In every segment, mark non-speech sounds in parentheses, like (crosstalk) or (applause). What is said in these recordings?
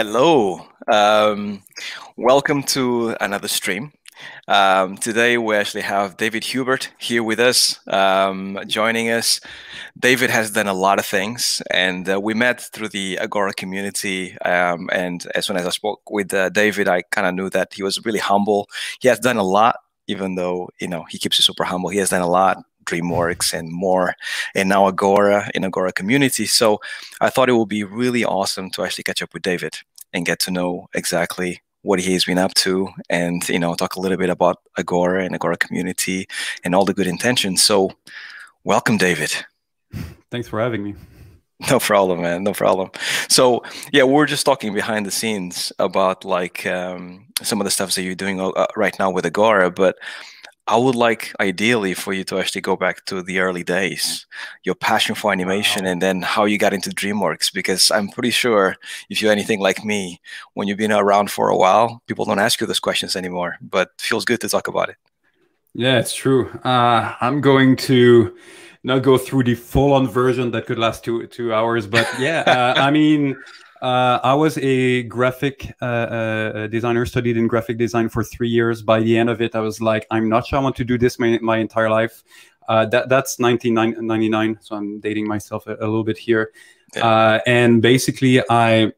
Hello. Um, welcome to another stream. Um, today we actually have David Hubert here with us, um, joining us. David has done a lot of things, and uh, we met through the Agora community. Um, and as soon as I spoke with uh, David, I kind of knew that he was really humble. He has done a lot, even though you know he keeps it super humble. He has done a lot. DreamWorks and more, and now Agora in Agora community. So I thought it would be really awesome to actually catch up with David and get to know exactly what he has been up to and you know talk a little bit about agora and agora community and all the good intentions. So welcome david. Thanks for having me. (laughs) No problem man. No problem. So yeah we're just talking behind the scenes about like um, some of the stuff that you're doing uh, right now with agora but I would like ideally for you to actually go back to the early days, your passion for animation, wow. and then how you got into DreamWorks. Because I'm pretty sure if you're anything like me, when you've been around for a while, people don't ask you those questions anymore. But feels good to talk about it. Yeah, it's true. Uh, I'm going to not go through the full-on version that could last two two hours, but yeah, uh, I (laughs) mean. Uh, I was a graphic uh, uh, designer, studied in graphic design for three years. By the end of it, I was like, I'm not sure I want to do this my, my entire life. Uh, that, that's 1999, so I'm dating myself a, a little bit here. Yeah. Uh, and basically, I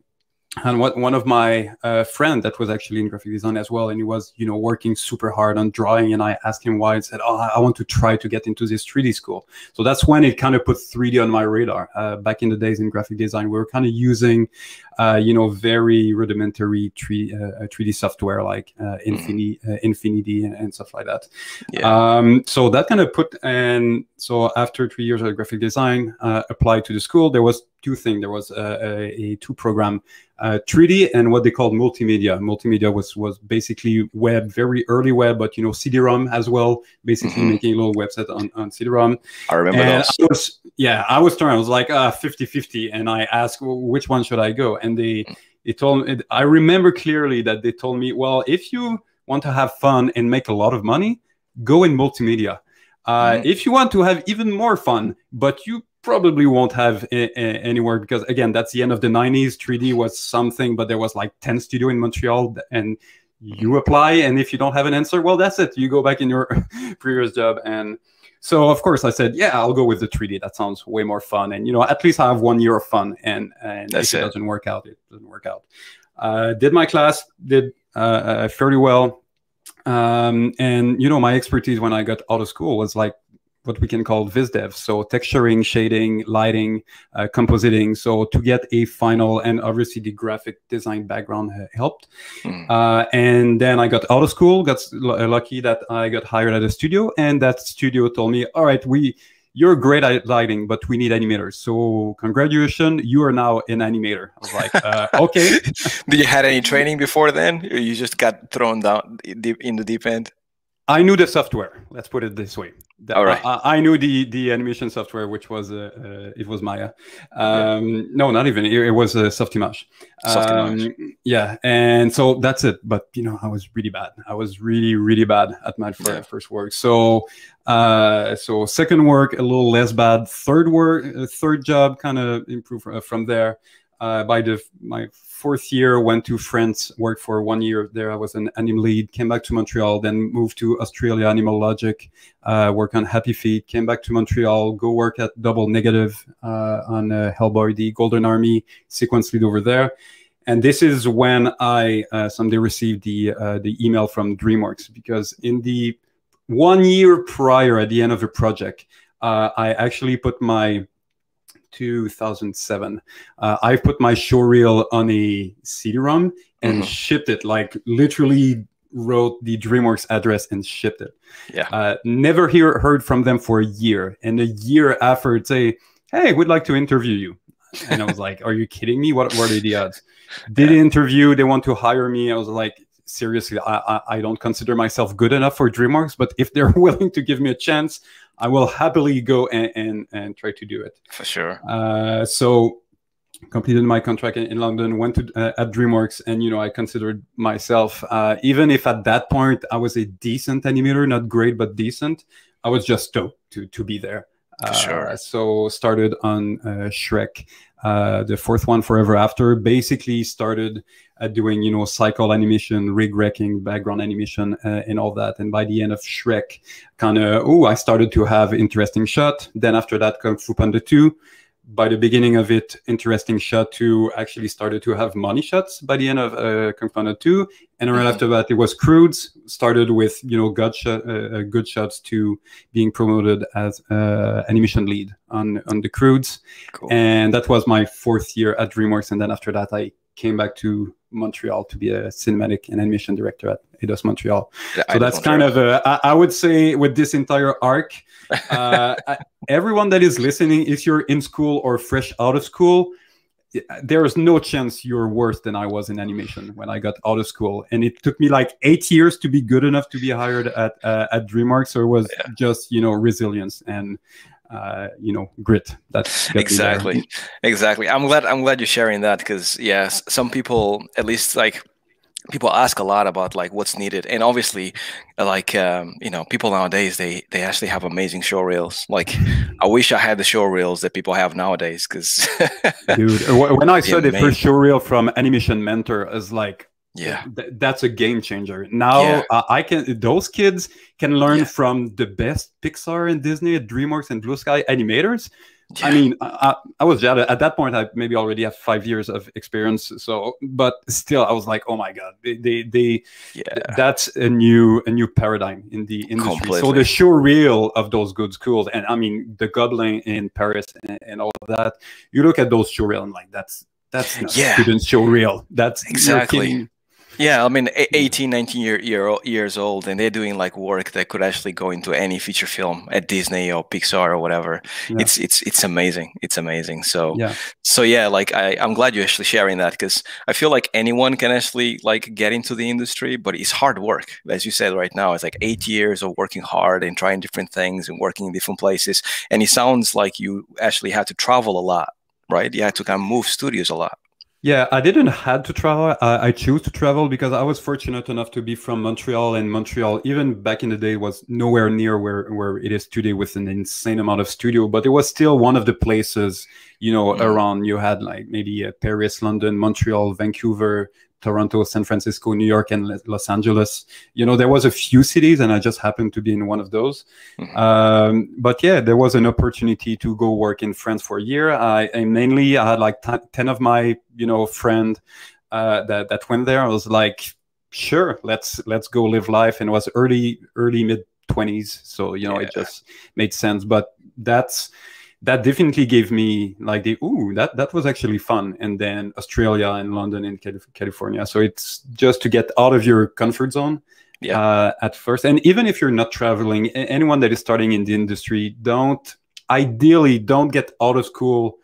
and what, one of my uh, friend that was actually in graphic design as well and he was you know working super hard on drawing and i asked him why and said oh i want to try to get into this 3d school so that's when it kind of put 3d on my radar uh, back in the days in graphic design we were kind of using uh, you know very rudimentary 3, 3d uh, software like uh, mm-hmm. Infini-D uh, Infini-D and, and, stuff like that yeah. um, so that kind of put and so after three years of graphic design applied to the school there was two things there was a, a, a two program uh, 3D and what they called multimedia. Multimedia was was basically web, very early web, but you know CD-ROM as well, basically mm-hmm. making a little website on, on CD-ROM. I remember and those. I was, yeah, I was trying. I was like uh, 50-50, and I asked well, which one should I go, and they they told me. I remember clearly that they told me, well, if you want to have fun and make a lot of money, go in multimedia. Uh, mm-hmm. If you want to have even more fun, but you probably won't have anywhere because again that's the end of the 90s 3d was something but there was like 10 studio in montreal and you apply and if you don't have an answer well that's it. You go back in your (laughs) previous job. And so of course i said yeah i'll go with the 3d that sounds way more fun. And you know at least i have one year of fun. And and that's if it, it, doesn't work out it doesn't work out. Uh, did my class did uh, uh, fairly well um, and you know my expertise when i got out of school was like what we can call VizDev. So texturing, shading, lighting, uh, compositing. So to get a final and obviously the graphic design background helped. Mm. Uh, and then I got out of school, got lucky that I got hired at a studio and that studio told me, all right, we, you're great at lighting, but we need animators. So congratulations, you are now an animator. I was like, uh, okay. (laughs) Did you had any training before then? Or you just got thrown down deep in the deep end? I knew the software. Let's put it this way. The, All right. I, I, knew the the animation software, which was uh, uh, it was Maya. Um, yeah. No, not even. It, it was uh, Softimage. Softimage. Um, yeah, and so that's it. But you know, I was really bad. I was really really bad at my yeah. first work. So uh, so second work a little less bad. Third work, uh, third job kind of improved uh, from there. Uh, by the my fourth year, went to France, worked for one year there. I was an anim lead, came back to Montreal, then moved to Australia, Animal Logic, uh, work on Happy Feet, came back to Montreal, go work at Double Negative uh, on uh, Hellboy, the Golden Army sequence lead over there. And this is when I uh, someday received the uh, the email from DreamWorks because in the one year prior, at the end of the project, uh, I actually put my 2007. Uh, I put my show reel on a CD-ROM and mm-hmm. shipped it, like literally wrote the DreamWorks address and shipped it. Yeah. Uh, never hear heard from them for a year, and a year after, say, "Hey, we'd like to interview you," and I was like, "Are you kidding me? What, what are the odds?" (laughs) Did yeah. interview? They want to hire me. I was like, seriously, I, I, I don't consider myself good enough for DreamWorks, but if they're (laughs) willing to give me a chance, I will happily go and, and, and try to do it. For sure. Uh, so completed my contract in, in London, went to uh, at DreamWorks, and you know I considered myself, uh, even if at that point I was a decent animator, not great but decent, I was just stoked to to be there. Uh, sure. So started on uh, Shrek, uh, the fourth one, Forever After, basically started uh, doing you know cycle animation, rig wrecking, background animation, uh, and all that. And by the end of Shrek, kind of oh, I started to have interesting shot. Then after that, Kung Fu Panda two by the beginning of it, interesting shot to actually started to have money shots by the end of uh, Panda 2. And right mm-hmm. after that, it was Croods, started with, you know, good, shot, uh, uh, good shots to being promoted as uh, animation lead on, on the Croods. Cool. And that was my fourth year at DreamWorks. And then after that, I came back to Montreal to be a cinematic and animation director at Eidos Montreal. Yeah, so that's kind of, a, I, I would say, with this entire arc, (laughs) uh, everyone that is listening, if you're in school or fresh out of school, there is no chance you're worse than I was in animation when I got out of school, and it took me like eight years to be good enough to be hired at uh, at DreamWorks. So it was yeah. just you know resilience and uh, you know grit. That's exactly, exactly. I'm glad I'm glad you're sharing that because yes, some people at least like people ask a lot about like what's needed. And obviously like um, you know people nowadays they they actually have amazing show reels. Like i wish i had the show reels that people have nowadays because (laughs) dude when i saw the first show reel from animation mentor is like yeah th that's a game changer now yeah. uh, i can those kids can learn yeah. from the best pixar and disney dreamworks and blue sky animators yeah. I mean, I, I was at that point. I maybe already have five years of experience. So, but still, I was like, oh my god, they, they, they yeah. that's a new, a new paradigm in the industry. Completely. So the show reel of those good schools, and I mean, the Gobelins in Paris and, and all of that. You look at those show reel and like, that's that's not yeah. student. That's exactly. Yeah, I mean, 18, 19 year, year, years old, and they're doing like work that could actually go into any feature film at Disney or Pixar or whatever. Yeah. It's it's it's amazing. It's amazing. So yeah, so yeah, like I I'm glad you're actually sharing that because I feel like anyone can actually like get into the industry, but it's hard work. As you said right now, it's like eight years of working hard and trying different things and working in different places. And it sounds like you actually had to travel a lot, right? You had to kind of move studios a lot. Yeah, I didn't had to travel. I, I choose to travel because I was fortunate enough to be from Montreal, and Montreal, even back in the day, was nowhere near where where it is today with an insane amount of studio. But it was still one of the places, you know, mm. around. You had like maybe uh, Paris, London, Montreal, Vancouver, Toronto, San Francisco, New York, and Los Angeles. You know, there was a few cities, and I just happened to be in one of those. Mm-hmm. Um, but yeah, there was an opportunity to go work in France for a year. I, I mainly I had like t- ten of my you know friend uh, that that went there. I was like, sure, let's let's go live life, and it was early early mid twenties, so you know yeah. it just made sense. But that's that definitely gave me like the ooh that that was actually fun. And then australia and london and california. So it's just to get out of your comfort zone yeah. Uh, at first. And even if you're not traveling anyone that is starting in the industry don't ideally don't get out of school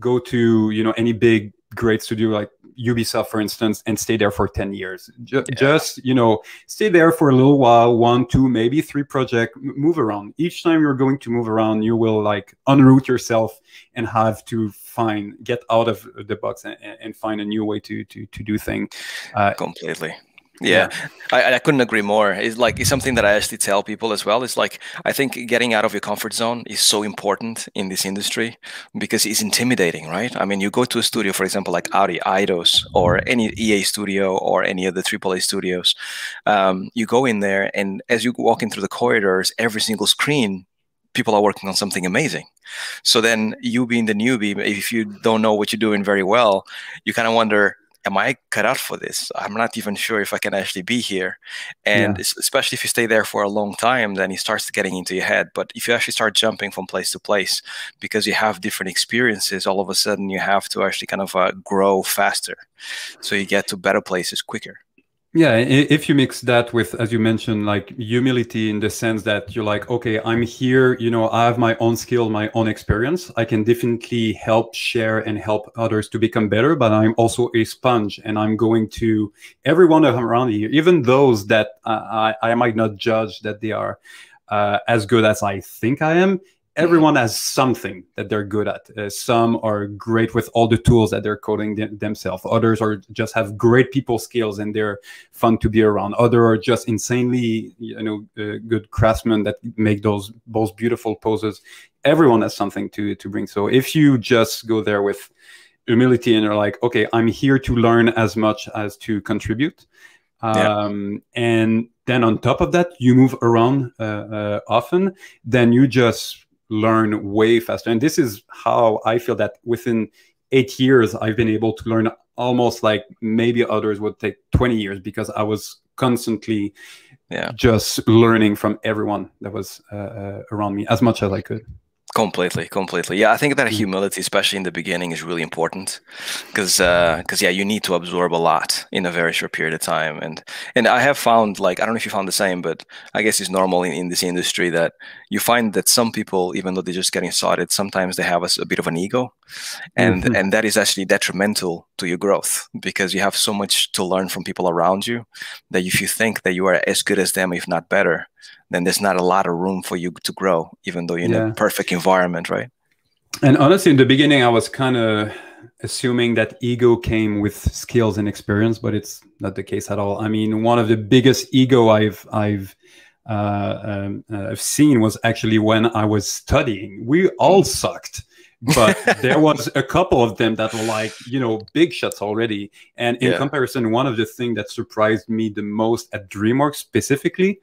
go to you know any big great studio like Ubisoft, for instance, and stay there for 10 years. Ju yeah. Just, you know, stay there for a little while, one, two, maybe three project, move around. Each time you're going to move around, you will like unroot yourself and have to find, get out of the box and, and find a new way to, to, to do things. Uh, Completely. Yeah, yeah. I, I couldn't agree more. It's like it's something that I actually tell people as well. It's like I think getting out of your comfort zone is so important in this industry because it's intimidating, right? I mean, you go to a studio, for example, like Audi, Eidos, or any EA studio or any of the AAA studios. Um, you go in there, and as you walk in through the corridors, every single screen people are working on something amazing. So then you being the newbie, if you don't know what you're doing very well, you kind of wonder, am I cut out for this? I'm not even sure if I can actually be here. And yeah. especially if you stay there for a long time, then it starts getting into your head. But if you actually start jumping from place to place because you have different experiences, all of a sudden you have to actually kind of uh, grow faster. So you get to better places quicker. Yeah, if you mix that with, as you mentioned, like humility in the sense that you're like, okay, I'm here, you know, I have my own skill, my own experience. I can definitely help share and help others to become better, but I'm also a sponge and I'm going to everyone around here, even those that I, I might not judge that they are uh, as good as I think I am everyone has something that they're good at. Uh, some are great with all the tools that they're coding themselves. Others are just have great people skills and they're fun to be around. Other are just insanely, you know, uh, good craftsmen that make those those beautiful poses. everyone has something to to bring. So if you just go there with humility and you're like, okay, I'm here to learn as much as to contribute. Um, yeah. And then on top of that, you move around uh, uh, often, then you just learn way faster. And this is how I feel that within eight years, I've been able to learn almost like maybe others would take 20 years because I was constantly yeah. just learning from everyone that was uh, uh, around me as much as I could. Completely, completely. Yeah, I think that mm. humility, especially in the beginning, is really important because, because uh, yeah, you need to absorb a lot in a very short period of time. And and I have found, like, I don't know if you found the same, but I guess it's normal in, in this industry that you find that some people, even though they're just getting started, sometimes they have a, a bit of an ego, and mm-hmm. and that is actually detrimental to your growth because you have so much to learn from people around you that if you think that you are as good as them, if not better, then there's not a lot of room for you to grow, even though you're yeah. in a perfect environment, right? And honestly, in the beginning, I was kind of assuming that ego came with skills and experience, but it's not the case at all. I mean, one of the biggest ego I've I've um, uh, I've seen was actually when I was studying. We all sucked, but (laughs) there was a couple of them that were like you know big shots already. And in yeah. comparison, one of the things that surprised me the most at DreamWorks specifically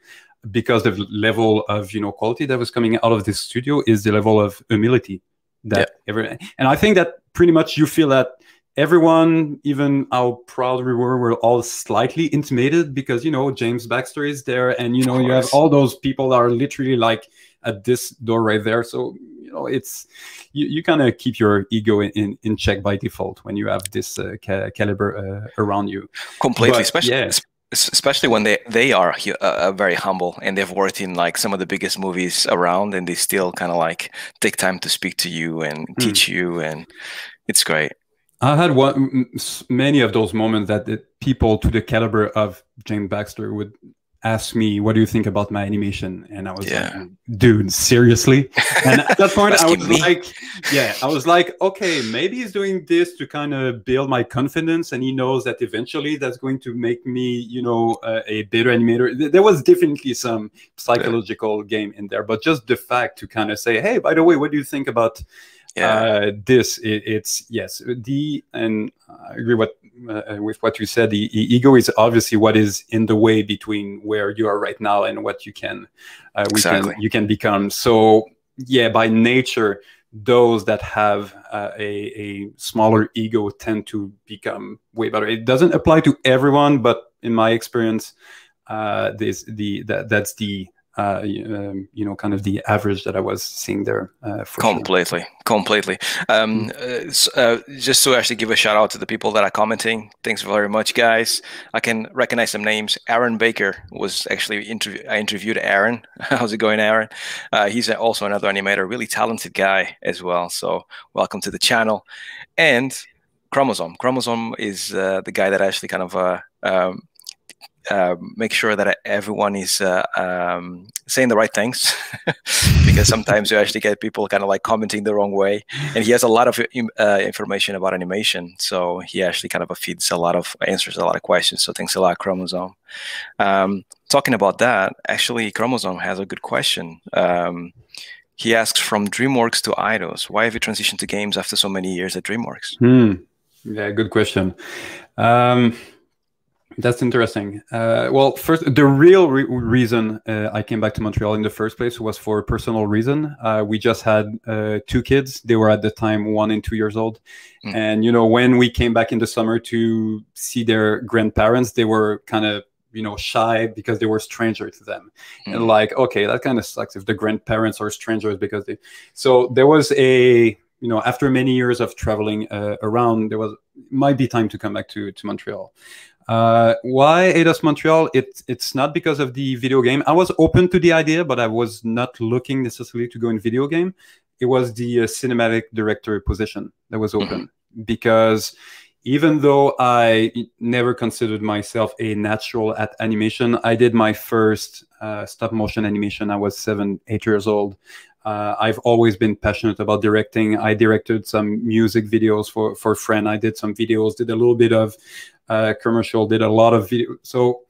because the level of you know quality that was coming out of this studio is the level of humility that yeah. every and I think that pretty much you feel that everyone, even how proud we were, were all slightly intimidated because you know James Baxter is there, and you know you have all those people that are literally like at this door right there. So you know it's you, you kind of keep your ego in, in, in check by default when you have this uh, ca- caliber uh, around you. Completely, but, especially. Yeah especially when they they are uh, uh, very humble and they've worked in like some of the biggest movies around and they still kind of like take time to speak to you and mm. teach you and it's great i had one many of those moments that the people to the caliber of james baxter would ask me, "What do you think about my animation?" And I was yeah. like, "Dude, seriously?" (laughs) And at that point, I was me. like, "Yeah," I was like, "Okay, maybe he's doing this to kind of build my confidence, and he knows that eventually that's going to make me, you know, uh, a better animator." There was definitely some psychological yeah. game in there, but just the fact to kind of say, "Hey, by the way, what do you think about?" Yeah. Uh, this it, it's yes the and I agree what uh, with what you said, the, the, ego is obviously what is in the way between where you are right now and what you can, uh, we exactly. can, you can become. So yeah, by nature, those that have uh, a, a smaller ego tend to become way better. It doesn't apply to everyone, but in my experience, uh, this the that, that's the uh, um, you know, kind of the average that I was seeing there. Uh, completely, sure. completely. Um, mm. uh, just to actually give a shout out to the people that are commenting. Thanks very much, guys. I can recognize some names. Aaron Baker was actually interview. I interviewed Aaron. (laughs) How's it going, Aaron? Uh, he's also another animator, really talented guy as well. So welcome to the channel. And Chromosome. Chromosome is uh, the guy that actually kind of uh, um, um, make sure that everyone is uh, um, saying the right things. (laughs) Because sometimes you actually get people kind of like commenting the wrong way. And he has a lot of uh, information about animation. So he actually kind of feeds a lot of answers a lot of questions. So thanks a lot chromosome. Um, talking about that actually chromosome has a good question. Um, he asks from dreamworks to eidos why have you transitioned to games after so many years at dreamworks? Hmm. yeah good question. Um, that's interesting. Uh, well, first, the real re- reason uh, I came back to Montreal in the first place was for a personal reason. Uh, we just had uh, two kids. They were at the time one and two years old. Mm. And, you know, when we came back in the summer to see their grandparents, they were kind of, you know, shy because they were stranger to them. Mm. And like, okay, that kind of sucks if the grandparents are strangers because they. So there was a, you know, after many years of traveling uh, around, there was might be time to come back to to Montreal. Uh, why Eidos Montreal? It, it's not because of the video game. I was open to the idea, but I was not looking necessarily to go in video game. It was the uh, cinematic director position that was open mm-hmm. because even though I never considered myself a natural at animation, I did my first uh, stop motion animation. I was seven, eight years old. Uh, I've always been passionate about directing. I directed some music videos for for friend. I did some videos, did a little bit of uh, commercial, did a lot of video. So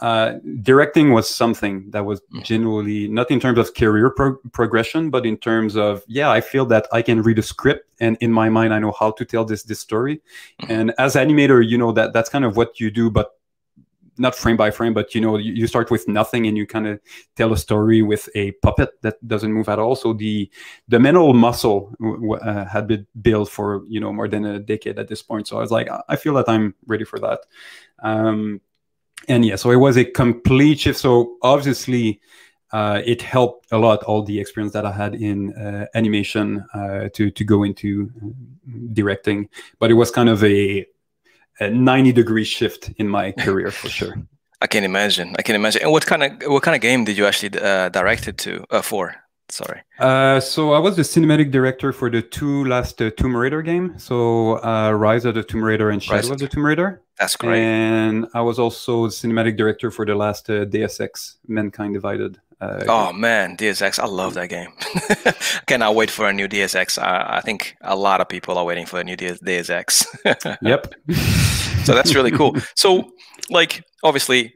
uh, directing was something that was Mm. genuinely not in terms of career pro- progression, but in terms of yeah, I feel that I can read a script and in my mind I know how to tell this this story. Mhm. And as animator, you know that that's kind of what you do, but not frame by frame, but you know you, you start with nothing and you kind of tell a story with a puppet that doesn't move at all. So the the mental muscle uh, had been built for you know more than a decade at this point. So I was like, I- I feel that I'm ready for that. Um, and yeah, so it was a complete shift. So obviously, uh, it helped a lot all the experience that I had in uh, animation uh, to to go into uh, directing. But it was kind of a, a ninety degree shift in my (laughs) career for sure. I can imagine. I can imagine. And what kind of what kind of game did you actually uh, direct it to uh, for? Sorry. Uh, so I was the cinematic director for the two last uh, Tomb Raider game. So uh, Rise of the Tomb Raider and Rise Shadow of of the Tomb Raider. That's great. And I was also the cinematic director for the last uh, Deus Ex Mankind Divided. Uh, Oh man, Deus Ex! I love that game. (laughs) Cannot wait for a new Deus Ex. I, I think a lot of people are waiting for a new DS, Deus Ex. (laughs) Yep. so that's really cool. So, like, obviously,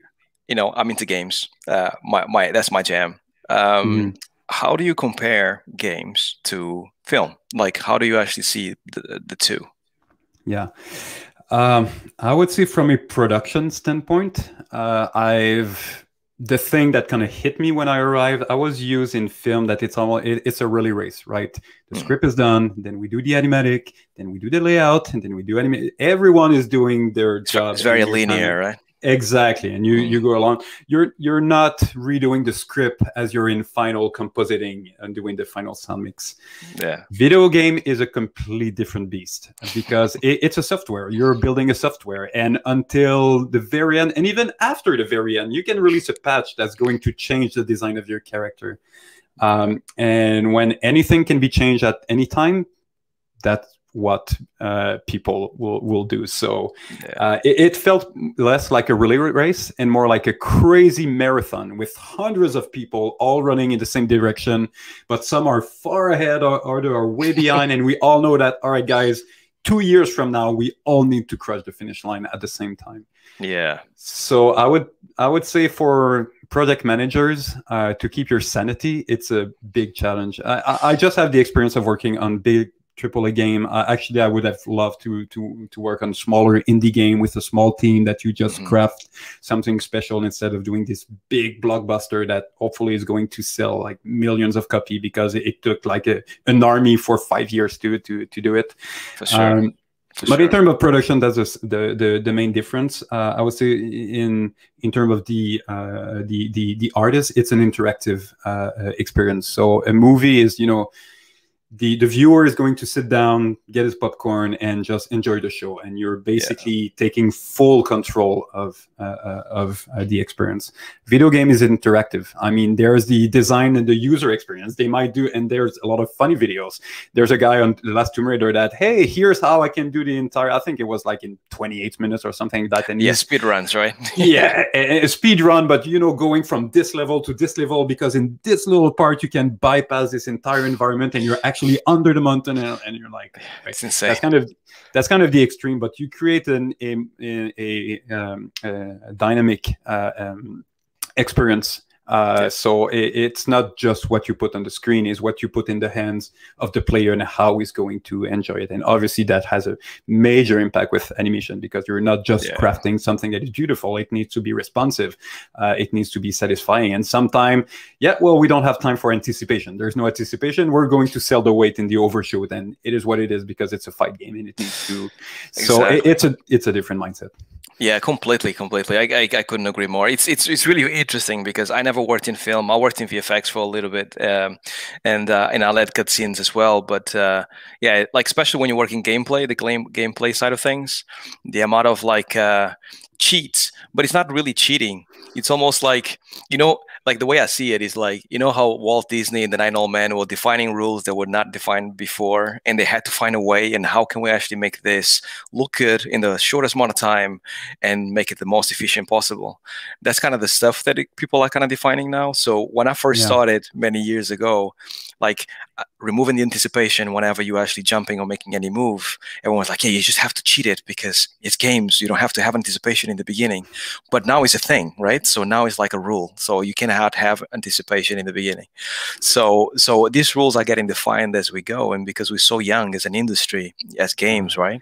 you know, I'm into games. Uh, my my that's my jam. Um, Mhm. How do you compare games to film? Like, how do you actually see the the two? Yeah. Um, I would say from a production standpoint, uh, I've the thing that kind of hit me when I arrived. I was used in film that it's almost it, it's a relay race, right? The Mhm. script is done, then we do the animatic, then we do the layout, and then we do anime. Everyone is doing their job. it's very and you're kind of- linear, right? Exactly, and you Mm. you go along. You're you're not redoing the script as you're in final compositing and doing the final sound mix Yeah. video game is a complete different beast because (laughs) it, it's a software you're building a software and until the very end and even after the very end you can release a patch that's going to change the design of your character um, and when anything can be changed at any time that's what uh, people will, will do so uh, it, it felt less like a relay race and more like a crazy marathon with hundreds of people all running in the same direction, but some are far ahead or, or they are way behind. (laughs) and we all know that, all right, guys, two years from now, we all need to cross the finish line at the same time. Yeah. So I would I would say for project managers uh, to keep your sanity, it's a big challenge. I, I- I just have the experience of working on big AAA game. Uh, actually, I would have loved to to to work on smaller indie game with a small team that you just Mhm. craft something special instead of doing this big blockbuster that hopefully is going to sell like millions of copy because it, it took like a, an army for five years to to to do it. For sure. Um, for but in terms of production, that's the the, the main difference. Uh, I would say in in terms of the uh, the the the artist, it's an interactive uh, uh, experience. So a movie is you know the the viewer is going to sit down, get his popcorn, and just enjoy the show, and you're basically taking full control of uh, uh, of uh, the experience. Video game is interactive. I mean, there's the design and the user experience. They might do, and there's a lot of funny videos there's a guy on the last Tomb Raider that, hey, here's how I can do the entire. I think it was like in 28 minutes or something like that. And yeah, speed runs, right? (laughs) yeah, a, a speed run, but you know, going from this level to this level because in this little part you can bypass this entire environment and you're actually under the mountain, and, and you're like, it's insane. that's kind of that's kind of the extreme. But you create an a a, a, um, a dynamic uh, um, experience. Uh. So it, it's not just what you put on the screen; is what you put in the hands of the player and how he's going to enjoy it. And obviously, that has a major impact with animation because you're not just Yeah. crafting something that is beautiful; it needs to be responsive, uh, it needs to be satisfying. And sometimes, yeah, well, we don't have time for anticipation. There's no anticipation. We're going to sell the weight in the overshoot, and it is what it is because it's a fight game and it needs to. (laughs) So it, it's a it's a different mindset. Yeah, completely, completely. I, I, I couldn't agree more. It's it's it's really interesting because I never worked in film. I worked in VFX for a little bit, um, and uh, and I led cutscenes as well. But uh, yeah, like especially when you work in gameplay, the game gameplay side of things, the amount of like uh, cheats, but it's not really cheating. It's almost like you know, like the way I see it is like you know how Walt Disney and the Nine Old Men were defining rules that were not defined before, and they had to find a way. And how can we actually make this look good in the shortest amount of time? and make it the most efficient possible. That's kind of the stuff that it, people are kind of defining now. So when I first Yeah. started many years ago, like uh, removing the anticipation whenever you're actually jumping or making any move. Everyone's like, yeah, you just have to cheat it because it's games. You don't have to have anticipation in the beginning. But now it's a thing, right? So now it's like a rule. So you cannot have anticipation in the beginning. So so these rules are getting defined as we go, and because we're so young as an industry, as games, right?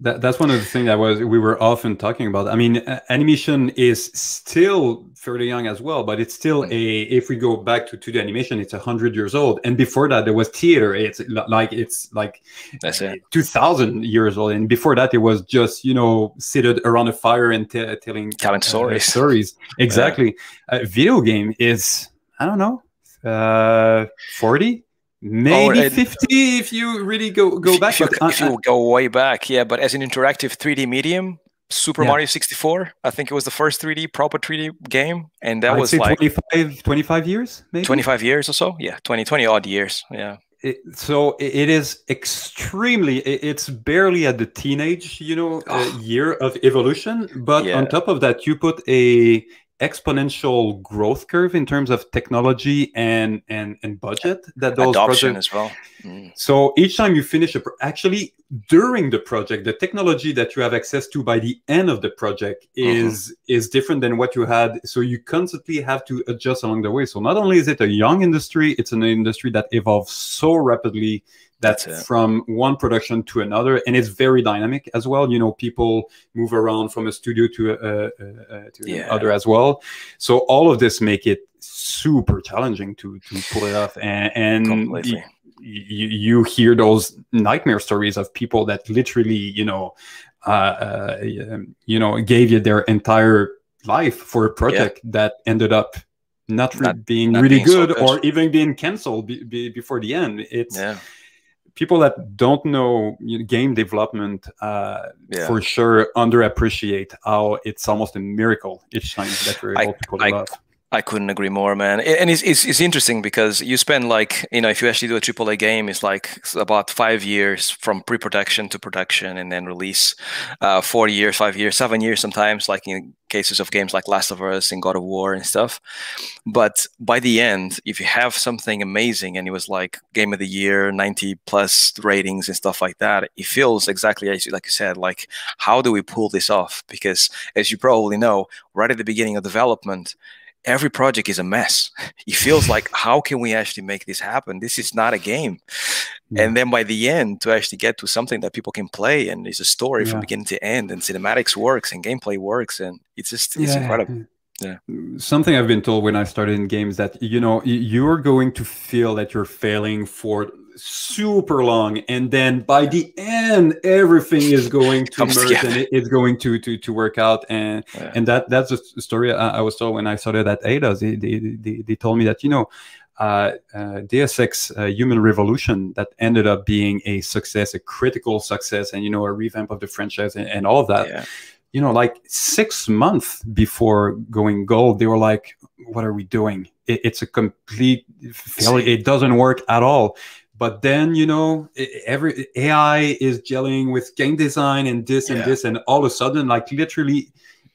That, that's one of the things that was we were often talking about. I mean, animation is still fairly young as well, but it's still mm. a. If we go back to 2D animation, it's hundred years old, and before that there was theater. It's like it's like that's it. Two thousand years old, and before that it was just you know seated around a fire and telling telling stories. Uh, (laughs) stories exactly. Yeah. video game is I don't know, uh, forty maybe oh, 50 if you really go go back if you, if you go way back yeah but as an interactive 3d medium super yeah. mario 64 i think it was the first 3d proper 3d game and that I'd was like 25 25 years maybe 25 years or so yeah 20 20 odd years yeah it, so it is extremely it's barely at the teenage you know uh, year of evolution but yeah. on top of that you put a exponential growth curve in terms of technology and and and budget that those adoption projects, as well. Mm. So each time you finish a pro- actually during the project, the technology that you have access to by the end of the project mm-hmm. is mm-hmm. is different than what you had. So you constantly have to adjust along the way. So not only is it a young industry, it's an industry that evolves so rapidly that's from one production to another and it's very dynamic as well. You know people move around from a studio to a, a, a to yeah. another as well. So all of this make it super challenging to to pull it off and, and you, you hear those nightmare stories of people that literally you know uh, uh, you know gave you their entire life for a project yeah. that ended up not, not being not really being good, so good, or even being canceled be, be, before the end. It's yeah people that don't know game development uh, yeah. for sure underappreciate how it's almost a miracle each time that we're able I, to pull it off. I couldn't agree more, man. And it's, it's, it's interesting because you spend like you know if you actually do a AAA game, it's like about five years from pre-production to production and then release. Uh, four years, five years, seven years sometimes, like in cases of games like Last of Us and God of War and stuff. But by the end, if you have something amazing and it was like Game of the Year, ninety plus ratings and stuff like that, it feels exactly as you, like you said, like how do we pull this off? Because as you probably know, right at the beginning of development every project is a mess. (laughs) It feels like, how can we actually make this happen? This is not a game. Yeah. And then by the end, to actually get to something that people can play and it's a story yeah. from beginning to end, and cinematics works and gameplay works, and it's just it's yeah. incredible. Yeah. Mm, something I've been told when I started in games that you know you're going to feel that you're failing for super long and then by the end everything is going to merge and it, it's going to to to work out and yeah. and that that's a story I, I, was told when I started at Eidos. They, they, they, they told me that you know uh, uh, Deus Ex uh, Human Revolution that ended up being a success, a critical success, and you know a revamp of the franchise and, and all of that. Yeah. You know, like six months before going gold, they were like, "What are we doing? It, it's a complete failure. It doesn't work at all." But then you know every ai is gelling with game design and this and yeah. this and all of a sudden like literally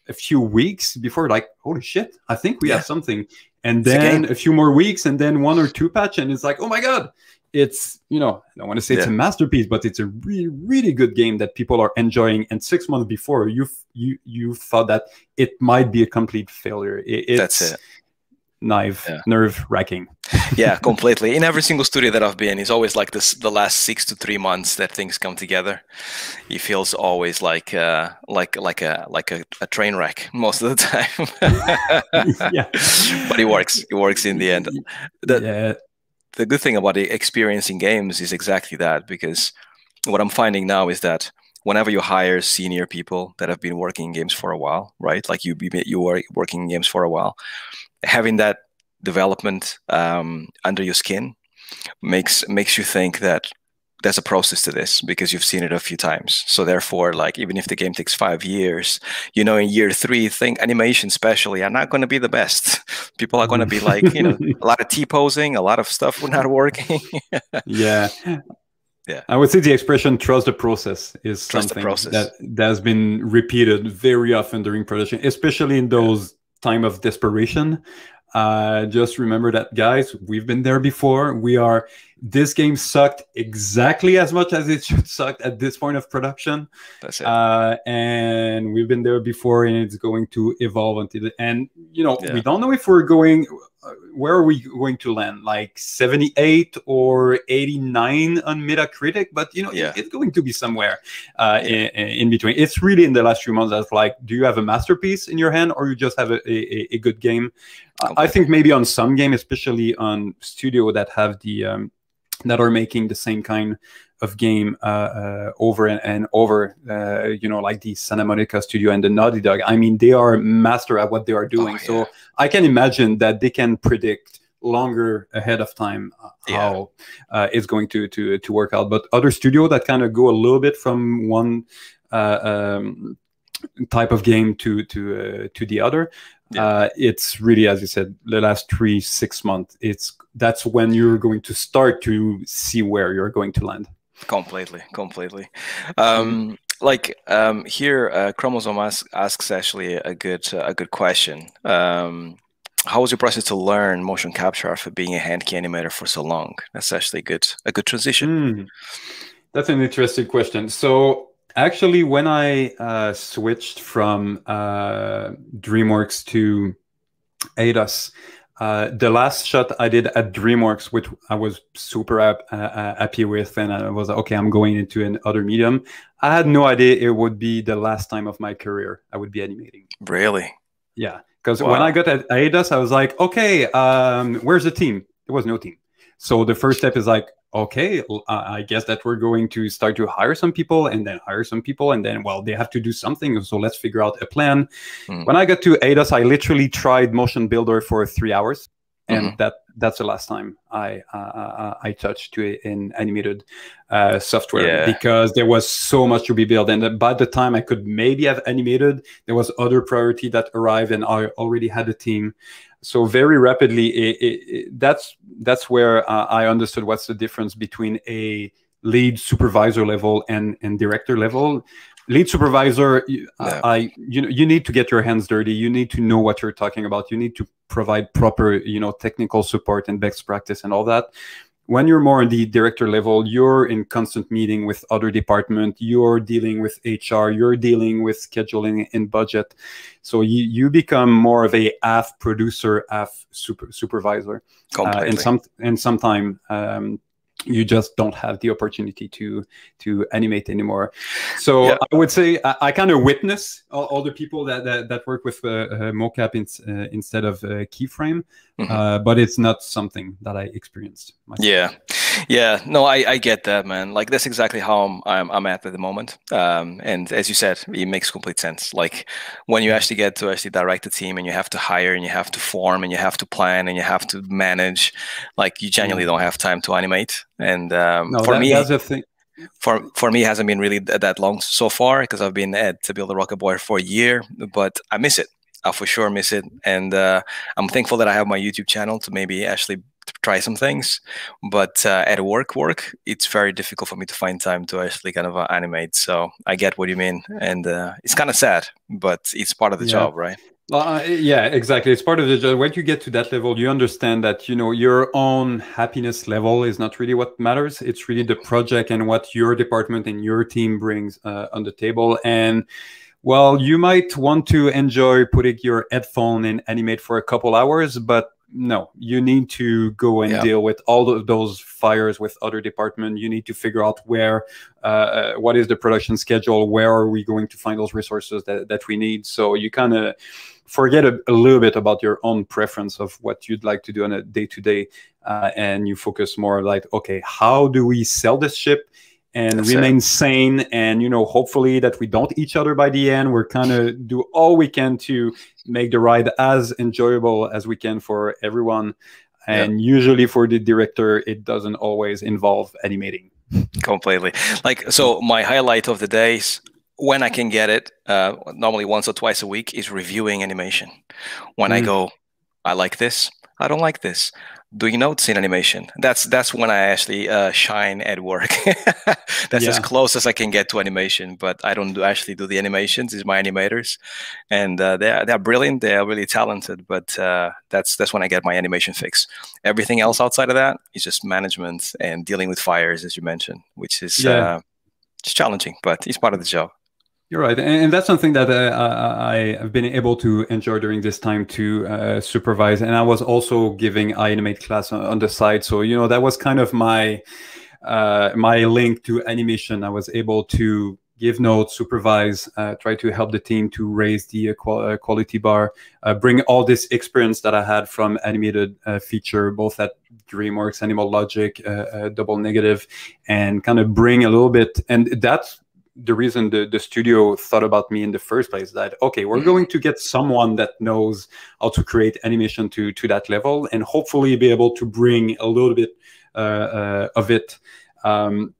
a few weeks before like holy shit i think we yeah. have something and then a, a, few more weeks and then one or two patch and it's like oh my god it's you know i don't want to say yeah. it's a masterpiece but it's a really really good game that people are enjoying and six months before you you you thought that it might be a complete failure it, that's it knife yeah. nerve wracking. Yeah (laughs) completely. In every single studio that i've been it's always like this the last six to three months that things come together it feels always like uh like like a like a, a train wreck most of the time. (laughs) Yeah. (laughs) But it works. It works in the end. The, yeah. the good thing about experiencing games is exactly that because what i'm finding now is that whenever you hire senior people that have been working in games for a while right like you you were working in games for a while having that development um, under your skin makes makes you think that there's a process to this because you've seen it a few times. So therefore, like even if the game takes five years, you know, in year three, think animation especially are not going to be the best. (laughs) People are going to be like, you know, (laughs) a lot of T posing, a lot of stuff (laughs) not working. yeah. Yeah. I would say the expression trust the process is trust something process. that that has been repeated very often during production, especially in those time of desperation uh, just remember that, guys. We've been there before. We are. This game sucked exactly as much as it (laughs) should suck at this point of production. That's it. Uh, and we've been there before, and it's going to evolve until the end. You know, Yeah. we don't know if we're going. Where are we going to land? Like 78 or 89 on Metacritic, but you know, Yeah. it's going to be somewhere uh, in, in between. It's really in the last few months that's like, do you have a masterpiece in your hand, or you just have a, a, a good game? I- I think maybe on some game, especially on studio that have the um, that are making the same kind of game uh, uh, over and, and over, uh, you know, like the Santa Monica studio and the Naughty Dog. I mean, they are master at what they are doing. Oh, So. I can imagine that they can predict longer ahead of time uh, Yeah. how uh, it's going to to to work out. But other studio that kind of go a little bit from one uh, um, type of game to to uh, to the other. Yeah. Uh, it's really, as you said, the last three six months. It's that's when you're going to start to see where you're going to land. Completely completely um like um here uh, chromosome asks, asks actually a good uh, a good question um how was your process to learn motion capture after being a hand key animator for so long that's actually good a good transition Hmm. That's an interesting question. So actually, when I uh, switched from uh, DreamWorks to Eidos, uh, the last shot I did at DreamWorks, which I was super hap- uh, uh, happy with, and I was like, okay, I'm going into another medium. I had no idea it would be the last time of my career I would be animating. really Yeah, because Wow. when I got at Eidos, I was like, okay, um, where's the team? There was no team. So the first step is like, okay, I guess that we're going to start to hire some people and then hire some people. And then, well, they have to do something. So let's figure out a plan. Mm. When I got to Eidos, I literally tried Motion Builder for three hours. And that that's the last time I uh, uh, I touched to an animated uh, software Yeah. because there was so much to be built, and by the time I could maybe have animated, there was other priority that arrived, and I already had a team. So very rapidly, it, it, it- that's that's where uh, I understood what's the difference between a lead supervisor level and and director level. Lead supervisor, you- Yeah. I you know you need to get your hands dirty. You need to know what you're talking about. You need to provide proper you know technical support and best practice and all that when you're more on the director level you're in constant meeting with other department you're dealing with hr you're dealing with scheduling and budget. So you, you become more of a half producer half super, supervisor. Uh, and some and sometime um, you just don't have the opportunity to to animate anymore so Yeah. i would say i, I kind of witness all, all the people that, that that work with uh, uh, mocap in, uh, instead of uh, keyframe Mhm. uh, but it's not something that i experienced myself. Yeah, yeah. No, I, I get that, man. Like that's exactly how I'm I'm, I'm at at the moment. Um, and as you said, it makes complete sense. Like when you actually get to actually direct a team and you have to hire and you have to form and you have to plan and you have to manage, like you genuinely don't have time to animate. And um, no for that, me, that's a thing for for me, hasn't been really th- that long so far because I've been at to Build A Rocket Boy for a year, but I miss it. I for sure miss it, and uh, I'm thankful that I have my YouTube channel to maybe actually try some things. But uh, at work, work, it's very difficult for me to find time to actually kind of uh, animate. So I get what you mean, and uh, it's kind of sad, but it's part of the Yeah. job, right? Well, uh, yeah, exactly. It's part of the job. When you get to that level, you understand that you know your own happiness level is not really what matters. It's really the project and what your department and your team brings uh, on the table. And well, you might want to enjoy putting your headphone and animate for a couple hours, but no, you need to go and Yeah. deal with all of those fires with other department. You need to figure out where, uh, what is the production schedule, where are we going to find those resources that, that we need. So you kind of forget a, a little bit about your own preference of what you'd like to do on a day to day, and you focus more like, okay, how do we sell this ship? And That's it. remain sane, and you know, hopefully that we don't each other by the end. We're kind of do all we can to make the ride as enjoyable as we can for everyone. And usually for the director, it doesn't always involve animating. (laughs) completely like so my highlight of the days when i can get it uh, normally once or twice a week is reviewing animation when i Mm. go i like this i don't like this doing notes in animation. That's that's when I actually uh, shine at work. (laughs) that's yeah. as close as I can get to animation. But I don't do, actually do the animations. It's my animators, and uh, they're they're brilliant. They're really talented. But uh, that's that's when I get my animation fix. Everything else outside of that is just management and dealing with fires, as you mentioned, which is yeah. Uh, it's challenging, but it's part of the job. You're right, and that's something that uh, I have been able to enjoy during this time to uh, supervise. And I was also giving iAnimate class on the side, so you know that was kind of my uh, my link to animation. I was able to give notes, supervise, uh, try to help the team to raise the uh, uh, quality bar, bring all this experience that I had from animated feature, both at DreamWorks, Animal Logic, Double Negative, and kind of bring a little bit. And that's the reason the, the studio thought about me in the first place that okay we're going to get someone that knows how to create animation to to that level and hopefully be able to bring a little bit uh, uh, of it um,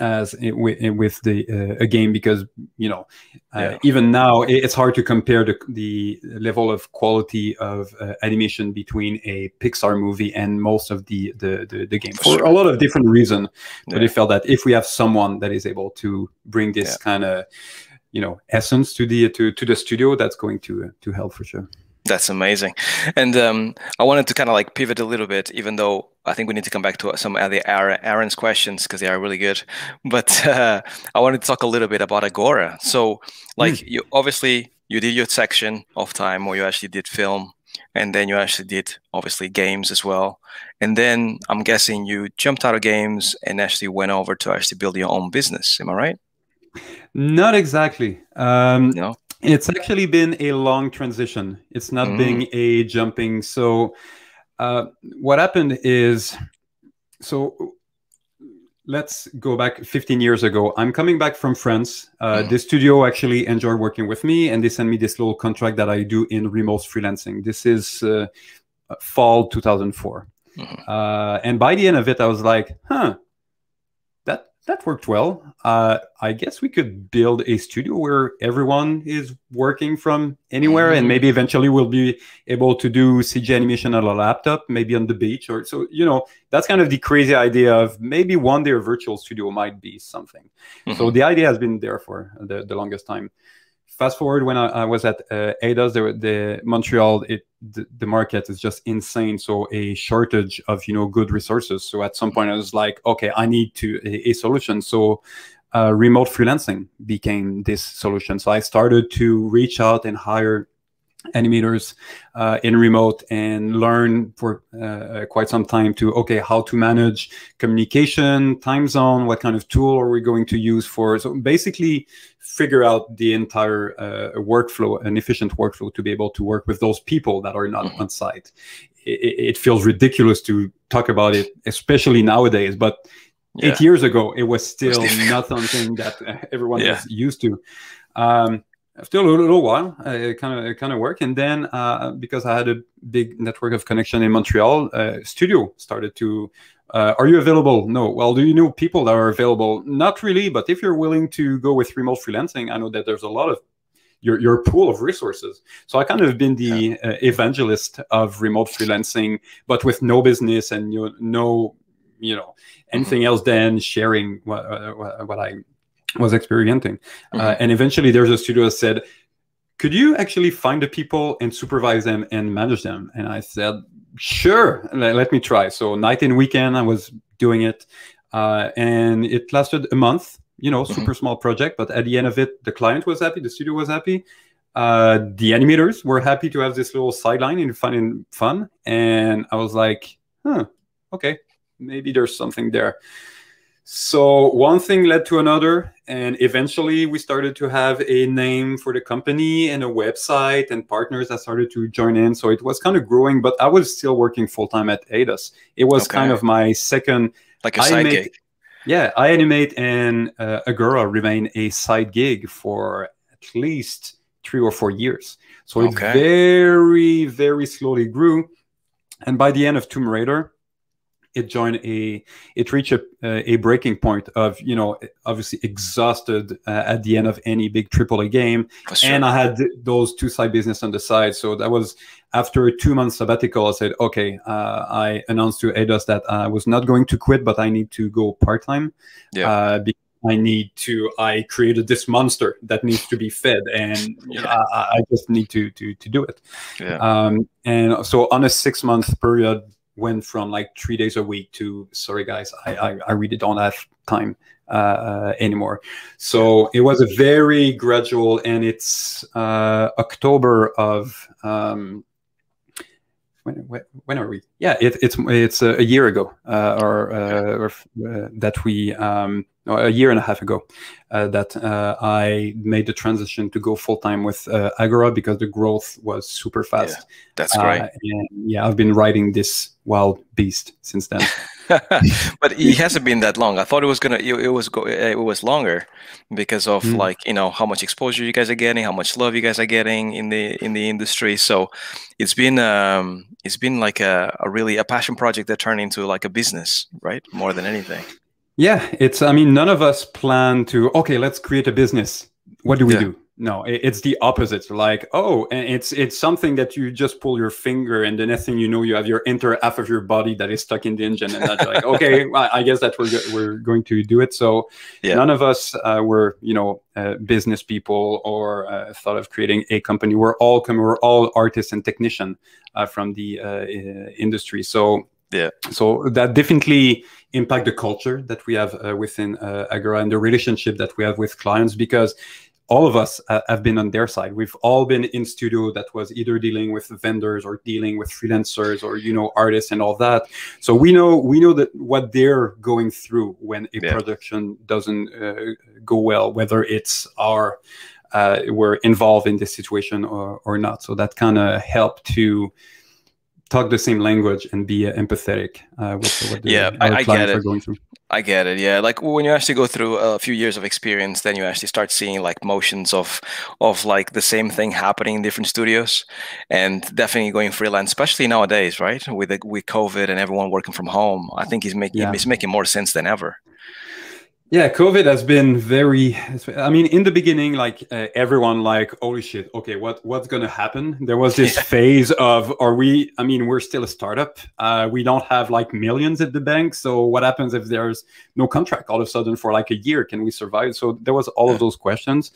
as with the uh, a game because you know uh, yeah. even now it's hard to compare the, the level of quality of uh, animation between a Pixar movie and most of the the the, the game for, for sure. a lot of different reasons. Yeah. But I felt that if we have someone that is able to bring this yeah. kind of you know essence to the to to the studio, that's going to to help for sure. That's amazing. And um, I wanted to kind of like pivot a little bit, even though I think we need to come back to some of the Aaron's questions because they are really good. (laughs) But uh, I wanted to talk a little bit about Agora. So, like, mm. you obviously you did your section of time where you actually did film, and then you actually did obviously games as well. And then I'm guessing you jumped out of games and actually went over to actually build your own business. Am I right? Not exactly. Um, no. It's actually been a long transition. It's not mm. being a jumping. So, uh, what happened is, so let's go back 15 years ago. I'm coming back from France. Uh, mm. The studio actually enjoyed working with me, and they sent me this little contract that I do in remote freelancing. This is uh, fall 2004. Mm. Uh, and by the end of it, I was like, huh, that worked well. Uh, I guess we could build a studio where everyone is working from anywhere, mm-hmm. and maybe eventually we'll be able to do CG animation on a laptop, maybe on the beach, or so. You know, that's kind of the crazy idea of maybe one day a virtual studio might be something. Mm-hmm. So the idea has been there for the, the longest time fast forward when I, I was at uh, Eidos, the, the Montreal, it, the, the, market is just insane. So a shortage of you know good resources. So at some point I was like, okay, I need to a, a solution. So uh, remote freelancing became this solution. So I started to reach out and hire animators uh, in remote and learn for uh, quite some time to okay how to manage communication time zone what kind of tool are we going to use for so basically figure out the entire uh, workflow an efficient workflow to be able to work with those people that are not mm-hmm. on site it, it, feels ridiculous to talk about it especially nowadays but yeah. eight years ago it was still not something that uh, everyone yeah. was used to um, after a little, while, it kind of it kind of worked, and then uh, because I had a big network of connection in Montreal, uh, studio started to. Uh, are you available? No. Well, do you know people that are available? Not really, but if you're willing to go with remote freelancing, I know that there's a lot of your your pool of resources. So I kind of been the uh, evangelist of remote freelancing, but with no business and you no you know anything mm -hmm. else than sharing what, what, what I was experimenting. Mm-hmm. Uh, and eventually there's a studio that said, could you actually find the people and supervise them and manage them? And I said, sure, let, me try. So night and weekend, I was doing it. Uh, and it lasted a month, you know, super mm-hmm. small project. But at the end of it, the client was happy, the studio was happy. Uh, the animators were happy to have this little sideline and fun and fun. And I was like, huh, okay, maybe there's something there. So one thing led to another, and eventually we started to have a name for the company and a website and partners that started to join in. So it was kind of growing, but I was still working full time at Eidos. It was okay. kind of my second, like a side animate, gig. Yeah, iAnimate and uh, Agora remain a side gig for at least three or four years. So okay. it very, very slowly grew, and by the end of Tomb Raider, it joined a it reached a, a breaking point of you know obviously exhausted uh, at the end of any big AAA game, sure. and I had those two side business on the side. So that was after a two month sabbatical. I said, okay, uh, I announced to Eidos that I was not going to quit, but I need to go part time. Yeah. Uh, I need to. I created this monster that needs to be fed, and (laughs) yeah. I, I, just need to to to do it. Yeah. Um, and so on a six month period, went from like three days a week to sorry guys, I I, I really don't have time uh, uh, anymore. So it was a very gradual, and it's uh, October of. Um, when, when, are we? Yeah, it, it's it's a, year ago, uh, or, uh, or uh, that we um, a year and a half ago uh, that uh, I made the transition to go full time with uh, Agora because the growth was super fast. Yeah, that's great. Yeah, I've been riding this wild beast since then. (laughs) (laughs) but it hasn't been that long. I thought it was gonna. It, it was go, it was longer because of mm. like you know how much exposure you guys are getting, how much love you guys are getting in the in the industry. So it's been um it's been like a, a really a passion project that turned into like a business, right? More than anything. Yeah, it's. I mean, none of us plan to. Okay, let's create a business. What do we yeah. do? No, it's the opposite. Like, oh, and it's it's something that you just pull your finger, and the next thing you know, you have your entire half of your body that is stuck in the engine, and that's like, okay, (laughs) I guess that we're we're going to do it. So, yeah. none of us uh, were, you know, uh, business people or uh, thought of creating a company. We're all come, we're all artists and technician uh, from the uh, industry. So yeah so that definitely impact the culture that we have uh, within uh, agora and the relationship that we have with clients because all of us uh, have been on their side. We've all been in studio that was either dealing with vendors or dealing with freelancers or you know artists and all that. So we know we know that what they're going through when a yeah. production doesn't uh, go well whether it's our uh, we're involved in this situation or, or not. So that kind of helped to talk the same language and be uh, empathetic uh, with what the, yeah, I, I get it. going through. I get it. Yeah, like when you actually go through a few years of experience, then you actually start seeing like motions of of like the same thing happening in different studios, and definitely going freelance, especially nowadays, right? With the, with COVID and everyone working from home, I think he's making yeah. it's making more sense than ever. Yeah, COVID has been very. I mean, in the beginning, like uh, everyone, like, holy shit, okay, what what's gonna happen? There was this (laughs) phase of, are we? I mean, we're still a startup. Uh, we don't have like millions at the bank. So what happens if there's no contract all of a sudden for like a year? Can we survive? So there was all of those questions.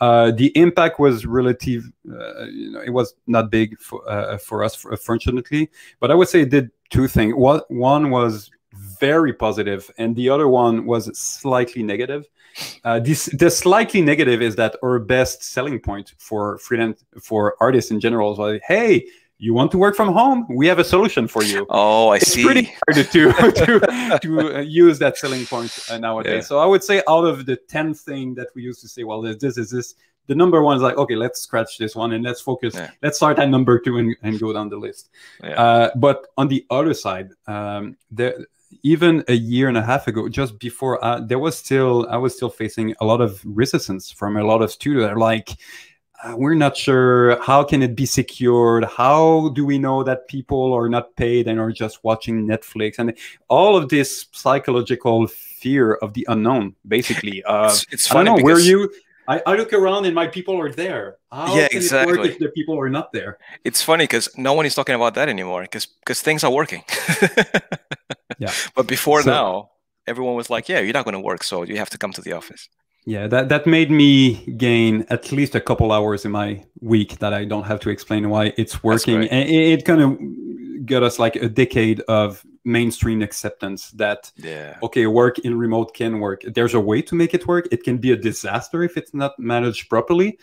Uh, the impact was relative. Uh, you know, it was not big for uh, for us, fortunately. But I would say it did two things. What one was very positive, and the other one was slightly negative. Uh, this the slightly negative is that our best selling point for freelance for artists in general is like, hey, you want to work from home? We have a solution for you. Oh, I it's see. It's pretty hard to (laughs) to, to uh, use that selling point uh, nowadays. Yeah. So I would say out of the ten thing that we used to say, well, this is this. The number one is like, okay, let's scratch this one and let's focus. Yeah. Let's start at number two and, and go down the list. Yeah. Uh, but on the other side, um, there even a year and a half ago, just before, uh, there was still I was still facing a lot of resistance from a lot of studios. Like, uh, we're not sure how can it be secured. How do we know that people are not paid and are just watching Netflix and all of this psychological fear of the unknown? Basically, uh, it's, it's I don't know where you. I, I, look around and my people are there. How yeah, exactly. if the people are not there? It's funny because no one is talking about that anymore because because things are working. (laughs) yeah. But before so, now, everyone was like, "Yeah, you're not going to work, so you have to come to the office." Yeah, that that made me gain at least a couple hours in my week that I don't have to explain why it's working, and it, it kind of got us like a decade of mainstream acceptance that yeah. okay work in remote can work there's a way to make it work it can be a disaster if it's not managed properly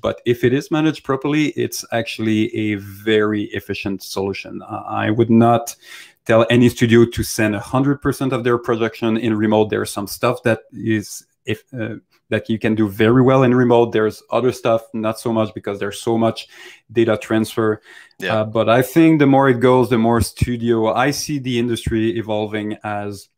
but if it is managed properly it's actually a very efficient solution i would not tell any studio to send 100% of their production in remote. There's some stuff that is if uh, that you can do very well in remote. There's other stuff not so much because there's so much data transfer. Yeah. Uh, but I think the more it goes, the more studio. I see the industry evolving as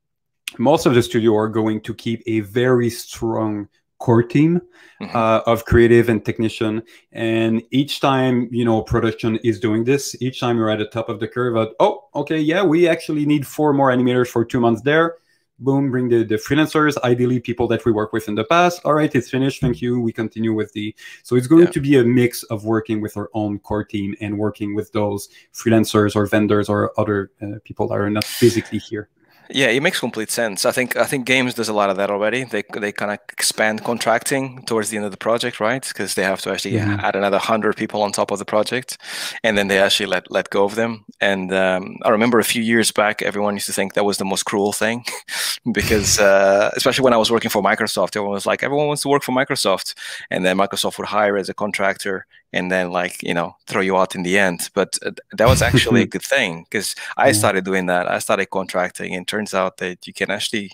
most of the studio are going to keep a very strong core team mm-hmm. uh, of creative and technician and each time you know production is doing this each time you're at the top of the curve of, oh okay yeah we actually need four more animators for two months there boom bring the, the freelancers ideally people that we work with in the past. All right it's finished. Thank you. We continue with the so it's going yeah. to be a mix of working with our own core team and working with those freelancers or vendors or other uh, people that are not physically here yeah, it makes complete sense. I think I think games does a lot of that already. They they kind of expand contracting towards the end of the project, right? Because they have to actually mm-hmm. add another hundred people on top of the project, and then they actually let let go of them. And um, I remember a few years back, everyone used to think that was the most cruel thing, (laughs) because uh, especially when I was working for Microsoft, everyone was like, everyone wants to work for Microsoft, and then Microsoft would hire as a contractor and then like you know throw you out in the end. But uh, that was actually a (laughs) good thing because i started doing that. I started contracting and turns out that you can actually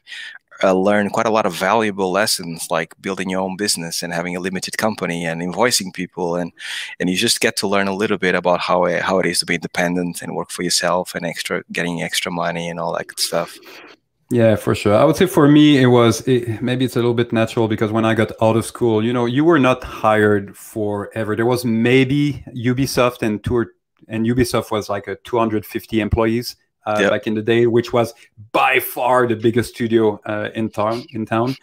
uh, learn quite a lot of valuable lessons like building your own business and having a limited company and invoicing people and and you just get to learn a little bit about how it, how it is to be independent and work for yourself and extra getting extra money and all that good stuff yeah, for sure. I would say for me, it was it, maybe it's a little bit natural because when I got out of school, you know, you were not hired forever. There was maybe Ubisoft and tour, and Ubisoft was like a 250 employees uh, yep. back in the day, which was by far the biggest studio uh, in town. In town,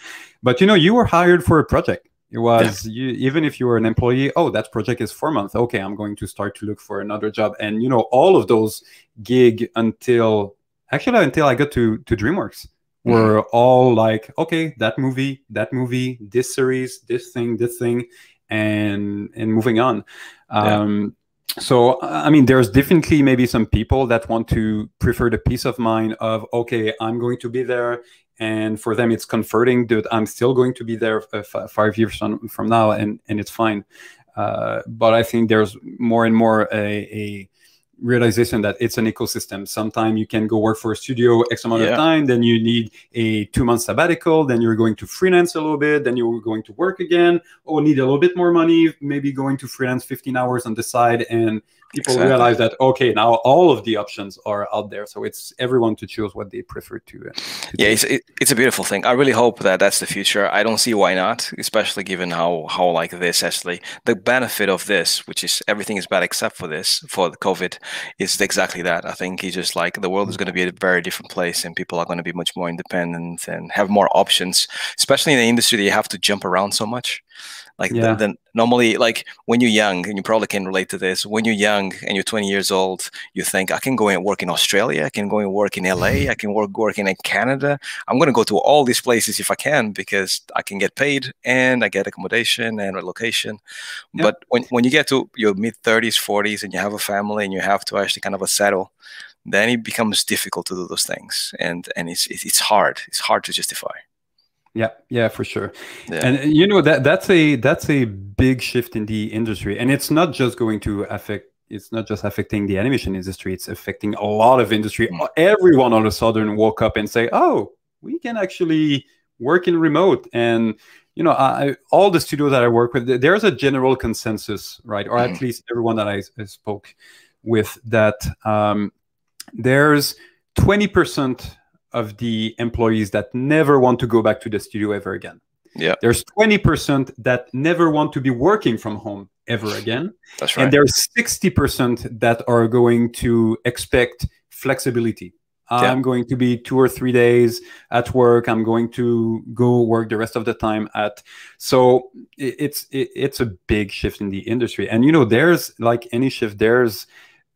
but you know, you were hired for a project. It was yeah. you, even if you were an employee. Oh, that project is four months. Okay, I'm going to start to look for another job. And you know, all of those gig until actually until I got to to DreamWorks, mm-hmm. were all like, okay, that movie, that movie, this series, this thing, this thing, and and moving on. Yeah. Um, so I mean, there's definitely maybe some people that want to prefer the peace of mind of okay, I'm going to be there, and for them it's comforting that I'm still going to be there five years from, from now, and and it's fine. Uh, but I think there's more and more a, a realization that it's an ecosystem. Sometimes you can go work for a studio X amount yeah. of time, then you need a two month sabbatical, then you're going to freelance a little bit, then you're going to work again, or need a little bit more money, maybe going to freelance 15 hours on the side and people exactly. realize that okay now all of the options are out there. So it's everyone to choose what they prefer to, uh, to yeah it's, it, it's a beautiful thing. I really hope that that's the future. I don't see why not especially given how how like this actually the benefit of this which is everything is bad except for this for the covid is exactly that. I think it's just like the world is going to be a very different place and people are going to be much more independent and have more options especially in the industry that you have to jump around so much like yeah. the, the, normally, like when you're young, and you probably can relate to this. When you're young and you're 20 years old, you think I can go and work in Australia, I can go and work in LA, (laughs) I can work working in Canada. I'm going to go to all these places if I can because I can get paid and I get accommodation and relocation. Yeah. But when when you get to your mid 30s, 40s, and you have a family and you have to actually kind of settle, then it becomes difficult to do those things, and and it's it's hard. It's hard to justify. Yeah, yeah, for sure. Yeah. And you know that that's a that's a big shift in the industry, and it's not just going to affect. It's not just affecting the animation industry; it's affecting a lot of industry. Mm. Everyone all of a sudden woke up and say, "Oh, we can actually work in remote." And you know, I, all the studios that I work with, there's a general consensus, right? Or at mm. least everyone that I, I spoke with, that um, there's twenty percent of the employees that never want to go back to the studio ever again. Yeah. There's 20% that never want to be working from home ever again. That's right. And there's 60% that are going to expect flexibility. Yeah. I'm going to be two or three days at work. I'm going to go work the rest of the time at. So it's it's a big shift in the industry, and you know, there's like any shift. There's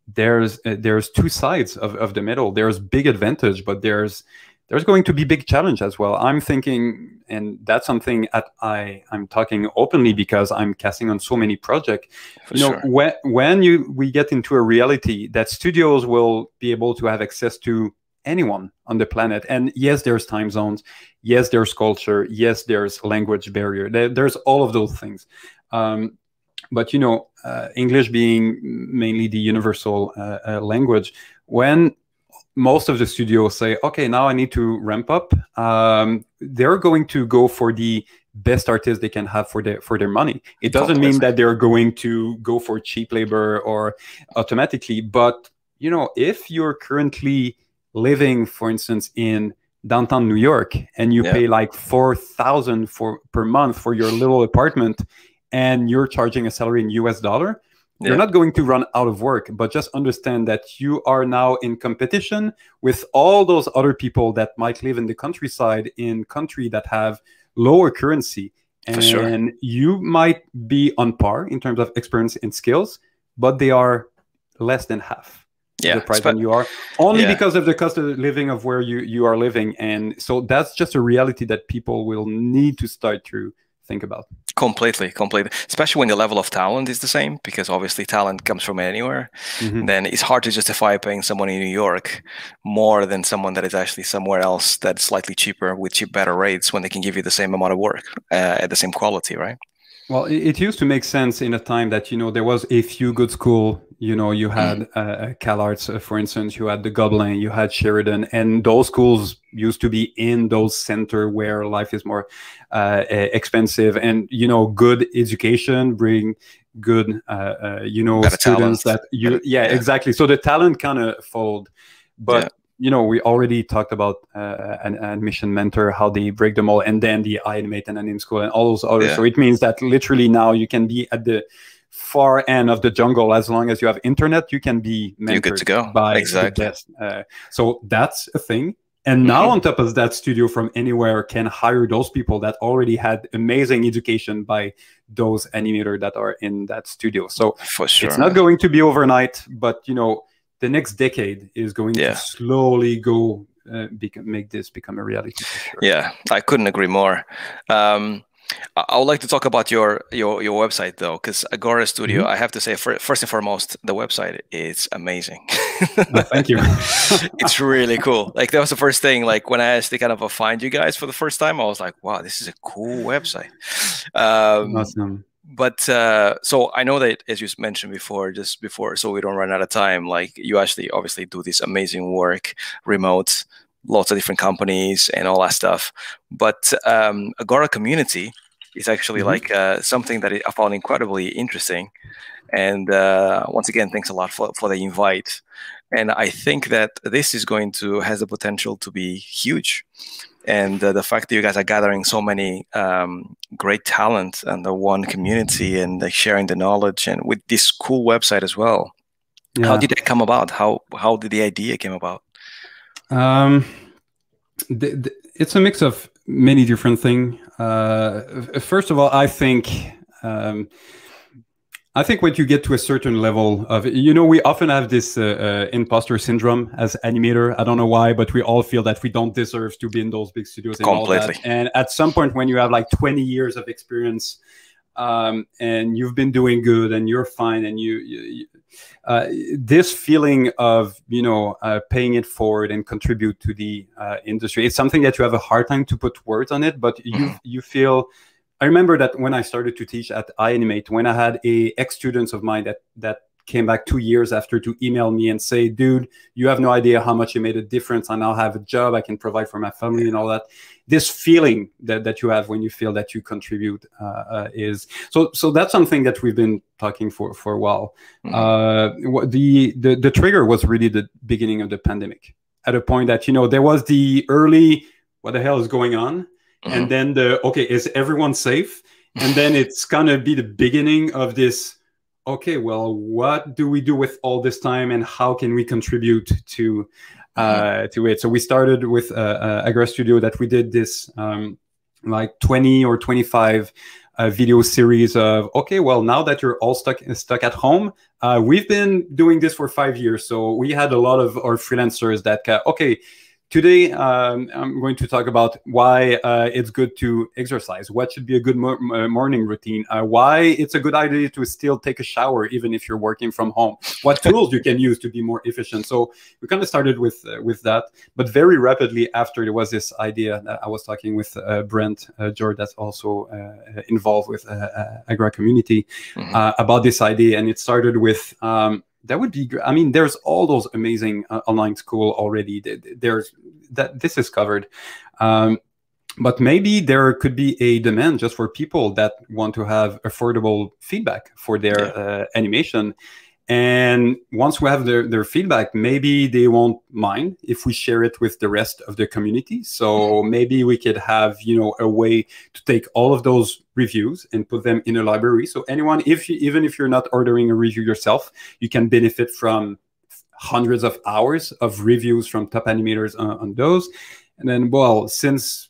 there's uh, there's two sides of, of the medal. There's big advantage but there's there's going to be big challenge as well. I'm thinking and that's something that i i'm talking openly because i'm casting on so many projects. For you know sure. when when you we get into a reality that studios will be able to have access to anyone on the planet. And yes there's time zones. Yes there's culture. Yes there's language barrier. There, there's all of those things. Um, but you know, English being mainly the universal uh, uh, language, when most of the studios say, okay, now I need to ramp up, um, they're going to go for the best artists they can have for their for their money. It doesn't mean that they're going to go for cheap labor or automatically, but you know, if you're currently living, for instance, in downtown New York and you Yeah. pay like four thousand for per month for your little apartment, and you're charging a salary in U.S. dollar, Yeah. you're not going to run out of work. But just understand that you are now in competition with all those other people that might live in the countryside in country that have lower currency, and sure. you might be on par in terms of experience and skills, but they are less than half yeah, the price than you are only Yeah. because of the cost of living of where you you are living and so that's just a reality that people will need to start to think about completely, completely. Especially when the level of talent is the same, because obviously talent comes from anywhere. Mhm. Then it's hard to justify paying someone in New York more than someone that is actually somewhere else that's slightly cheaper with cheap better rates when they can give you the same amount of work uh, at the same quality, right? well it, it used to make sense in a time that you know there was a few good school you know you had Mm. uh, CalArts uh, for instance you had the Gobelins you had Sheridan and those schools used to be in those center where life is more uh, expensive and you know good education bring good uh, uh, you know Better students talent. that you Better- yeah, yeah. exactly so the talent kind of followed but Yeah. you know we already talked about uh, an admission mentor how they break them all and then the iAnimate and AnimSchool and all those others Yeah. so it means that literally now you can be at the far end of the jungle as long as you have internet you can be You're good to go. by Exactly. the best uh, so that's a thing and now Mhm. on top of that studio from anywhere can hire those people that already had amazing education by those animators that are in that studio so For sure. it's not going to be overnight but you know the next decade is going Yeah. to slowly go uh, make this become a reality sure Yeah, I couldn't agree more. Um, I would like to talk about your your your website though, because Agora Studio. Mm-hmm. I have to say, fir- first and foremost, the website is amazing. Uh, thank you (laughs) it's really cool. Like that was the first thing. Like when I actually kind of uh, find you guys for the first time, I was like, "Wow, this is a cool website." Um, awesome but uh, so I know that as you mentioned before, just before, so we don't run out of time. Like you actually obviously do this amazing work, remote, lots of different companies and all that stuff. But um, Agora community is actually Mhm. like uh, something that I found incredibly interesting. And uh, once again, thanks a lot for, for the invite. And I think that this is going to has the potential to be huge. And uh, the fact that you guys are gathering so many um, great talent under one community and like, sharing the knowledge and with this cool website as well. yeah. How did that come about? How how did the idea came about? Um, th- th- it's a mix of many different things. Uh, first of all, I think um, I think when you get to a certain level of, you know, we often have this uh, uh, imposter syndrome as animator. I don't know why, but we all feel that we don't deserve to be in those big studios and all that. Completely. And at some point, when you have like 20 years of experience um, and you've been doing good and you're fine and you, you, you uh, this feeling of you know uh, paying it forward and contribute to the uh, industry it's something that you have a hard time to put words on it but you Mhm. you feel i remember that when i started to teach at ianimate when i had a ex students of mine that that came back two years after to email me and say dude you have no idea how much you made a difference i now have a job i can provide for my family and all that this feeling that, that you have when you feel that you contribute uh, uh, is so so that's something that we've been talking for for a while Mhm. uh, the, the the trigger was really the beginning of the pandemic. At a point that you know there was the early what the hell is going on, and then the okay is everyone safe, and then it's gonna be the beginning of this. Okay, well, what do we do with all this time, and how can we contribute to uh, to it? So we started with uh, uh, Agora Studio that we did this um, like twenty or twenty five uh, video series of okay, well, now that you're all stuck stuck at home, uh, we've been doing this for five years. So we had a lot of our freelancers that, okay, today um, I'm going to talk about why uh, it's good to exercise, what should be a good mo- morning routine, uh, why it's a good idea to still take a shower even if you're working from home, what tools you can use to be more efficient. So we kind of started with uh, with that, but very rapidly after there was this idea that I was talking with uh, Brent uh, George, that's also uh, involved with uh, Agora community Mhm. uh, about this idea, and it started with. Um, that would be great. I mean, there's all those amazing uh, online school already. Th- th- There's that this is covered, um, but maybe there could be a demand just for people that want to have affordable feedback for their Yeah. uh, animation. And once we have their, their feedback maybe they won't mind if we share it with the rest of the community. So mm-hmm. maybe we could have you know a way to take all of those reviews and put them in a library. So anyone if you, even if you're not ordering a review yourself you can benefit from hundreds of hours of reviews from top animators on, on those. And then well since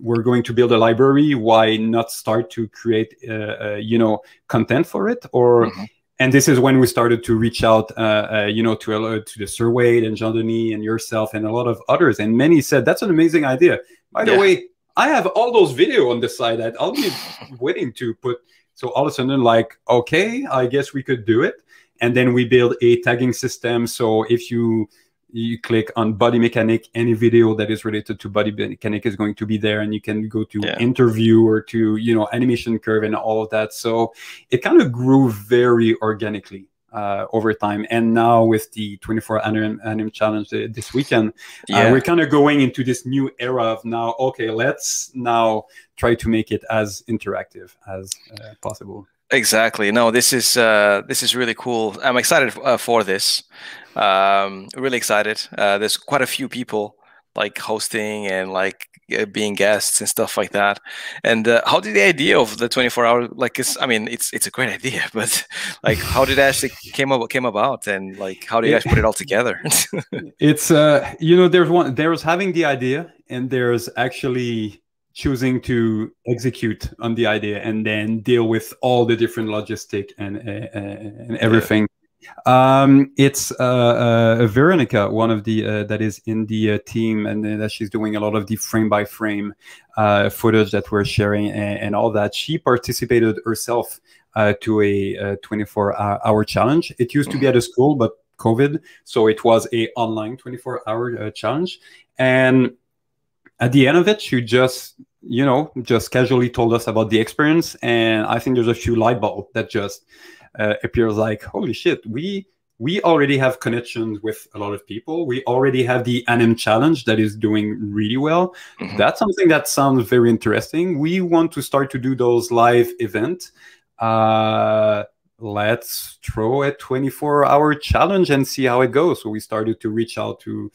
we're going to build a library why not start to create uh, uh, you know content for it? Or mm -hmm and this is when we started to reach out, uh, uh, you know, to uh, to the Wade and Jean Denis and yourself and a lot of others. And many said that's an amazing idea. By the yeah. way, I have all those video on the side that I'll be (laughs) waiting to put. So all of a sudden, like, okay, I guess we could do it. And then we build a tagging system. So if you you click on body mechanic any video that is related to body mechanic is going to be there and you can go to yeah. interview or to you know animation curve and all of that so it kind of grew very organically uh, over time and now with the 24 anim, anim challenge uh, this weekend uh, yeah. uh, we're kind of going into this new era of now okay let's now try to make it as interactive as uh, possible exactly no this is uh, this is really cool i'm excited for this um, really excited. Uh, there's quite a few people like hosting and like uh, being guests and stuff like that. And uh, how did the idea of the 24 hour like? It's, I mean, it's it's a great idea, (laughs) but like, how did it actually came up came about, and like, how do you guys put it all together? (laughs) it's uh, you know, there's one there's having the idea, and there's actually choosing to execute on the idea and then deal with all the different logistic and uh, uh and everything um, it's uh, uh, Veronica, one of the uh, that is in the uh, team, and uh, that she's doing a lot of the frame by frame uh, footage that we're sharing and, and, all that. She participated herself to a 24 hour challenge. It used to be at a school, but COVID, so it was a online 24 hour challenge. And at the end of it, she just you know just casually told us about the experience, and I think there's a few light bulb that just uh, appears like holy shit we we already have connections with a lot of people. We already have the anim challenge that is doing really well. Mm-hmm. that's something that sounds very interesting. We want to start to do those live events uh, let's throw a 24 hour challenge and see how it goes. So we started to reach out to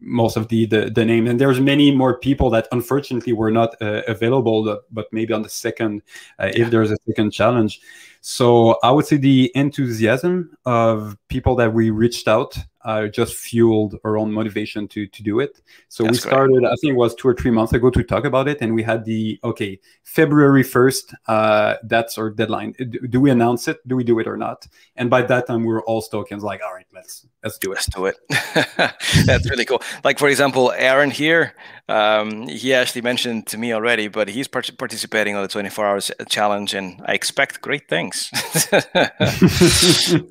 most of the, the, the name and there's many more people that unfortunately were not uh, available but maybe on the second uh, if there's a second challenge. So I would say the enthusiasm of people that we reached out uh, just fueled our own motivation to to do it. So That's we started, I think it was two or three months ago to talk about it, and we had the okay February first. Uh, that's our deadline. Do, do, we announce it? Do we do it or not? And by that time, we were all stoked and like, all right, let's let's do it. Let's do it. (laughs) That's really cool. Like for example, Aaron here, um, he actually mentioned to me already, but he's part participating on the 24 hours challenge, and I expect great things. (laughs)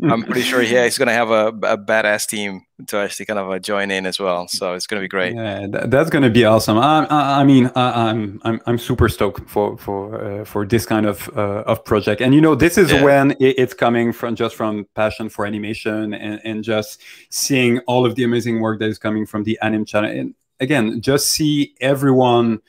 I'm pretty sure he, he's going to have a, a badass team to actually kind of uh, join in as well. So it's going to be great. Yeah, that's going to be awesome. I, I, I mean, I, am I'm, I'm super stoked for for uh, for this kind of uh, of project. And you know, this is yeah. when it, it's coming from just from passion for animation and, and just seeing all of the amazing work that is coming from the anim channel. And again, just see everyone,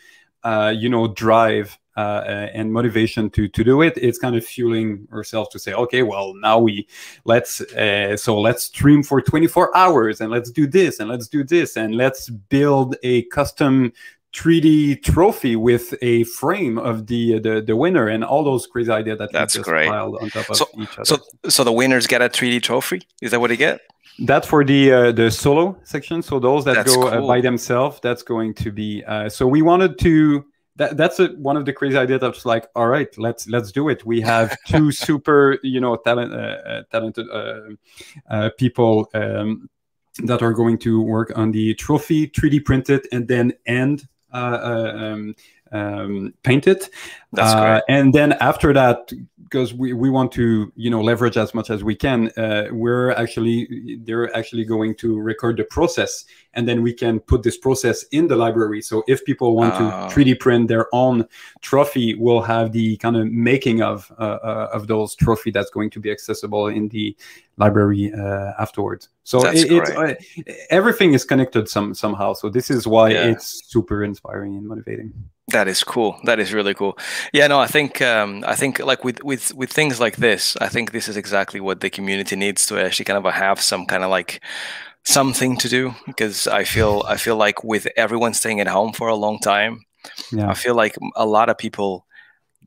uh, you know, drive uh, and motivation to to do it. It's kind of fueling ourselves to say okay well now we let's uh, so let's stream for 24 hours and let's do this and let's do this and let's build a custom 3D trophy with a frame of the the, the winner and all those crazy ideas that that's great on top of so, each other. So so the winners get a 3D trophy. Is that what they get? That's for the uh, the solo section. So those that that's go uh, cool. uh, by themselves, that's going to be. Uh, so we wanted to that, that's a, one of the crazy ideas that's like all right let's let's do it we have (laughs) two super you know talent, uh, uh, talented uh, uh, people um, that are going to work on the trophy 3d printed and then end um, um, paint it and then after that because we, we want to you know leverage as much as we can uh, we're actually they're actually going to record the process and then we can put this process in the library. So if people want to 3d print their own trophy we'll have the kind of making of uh, uh, of those trophy that's going to be accessible in the library uh, afterwards. So it, it's uh, everything is connected some somehow. So this is why yeah. it's super inspiring and motivating That is cool. That is really cool. Yeah, no, I think um, I think like with with with things like this, I think this is exactly what the community needs to actually kind of have some kind of like something to do because I feel I feel like with everyone staying at home for a long time, yeah. I feel like a lot of people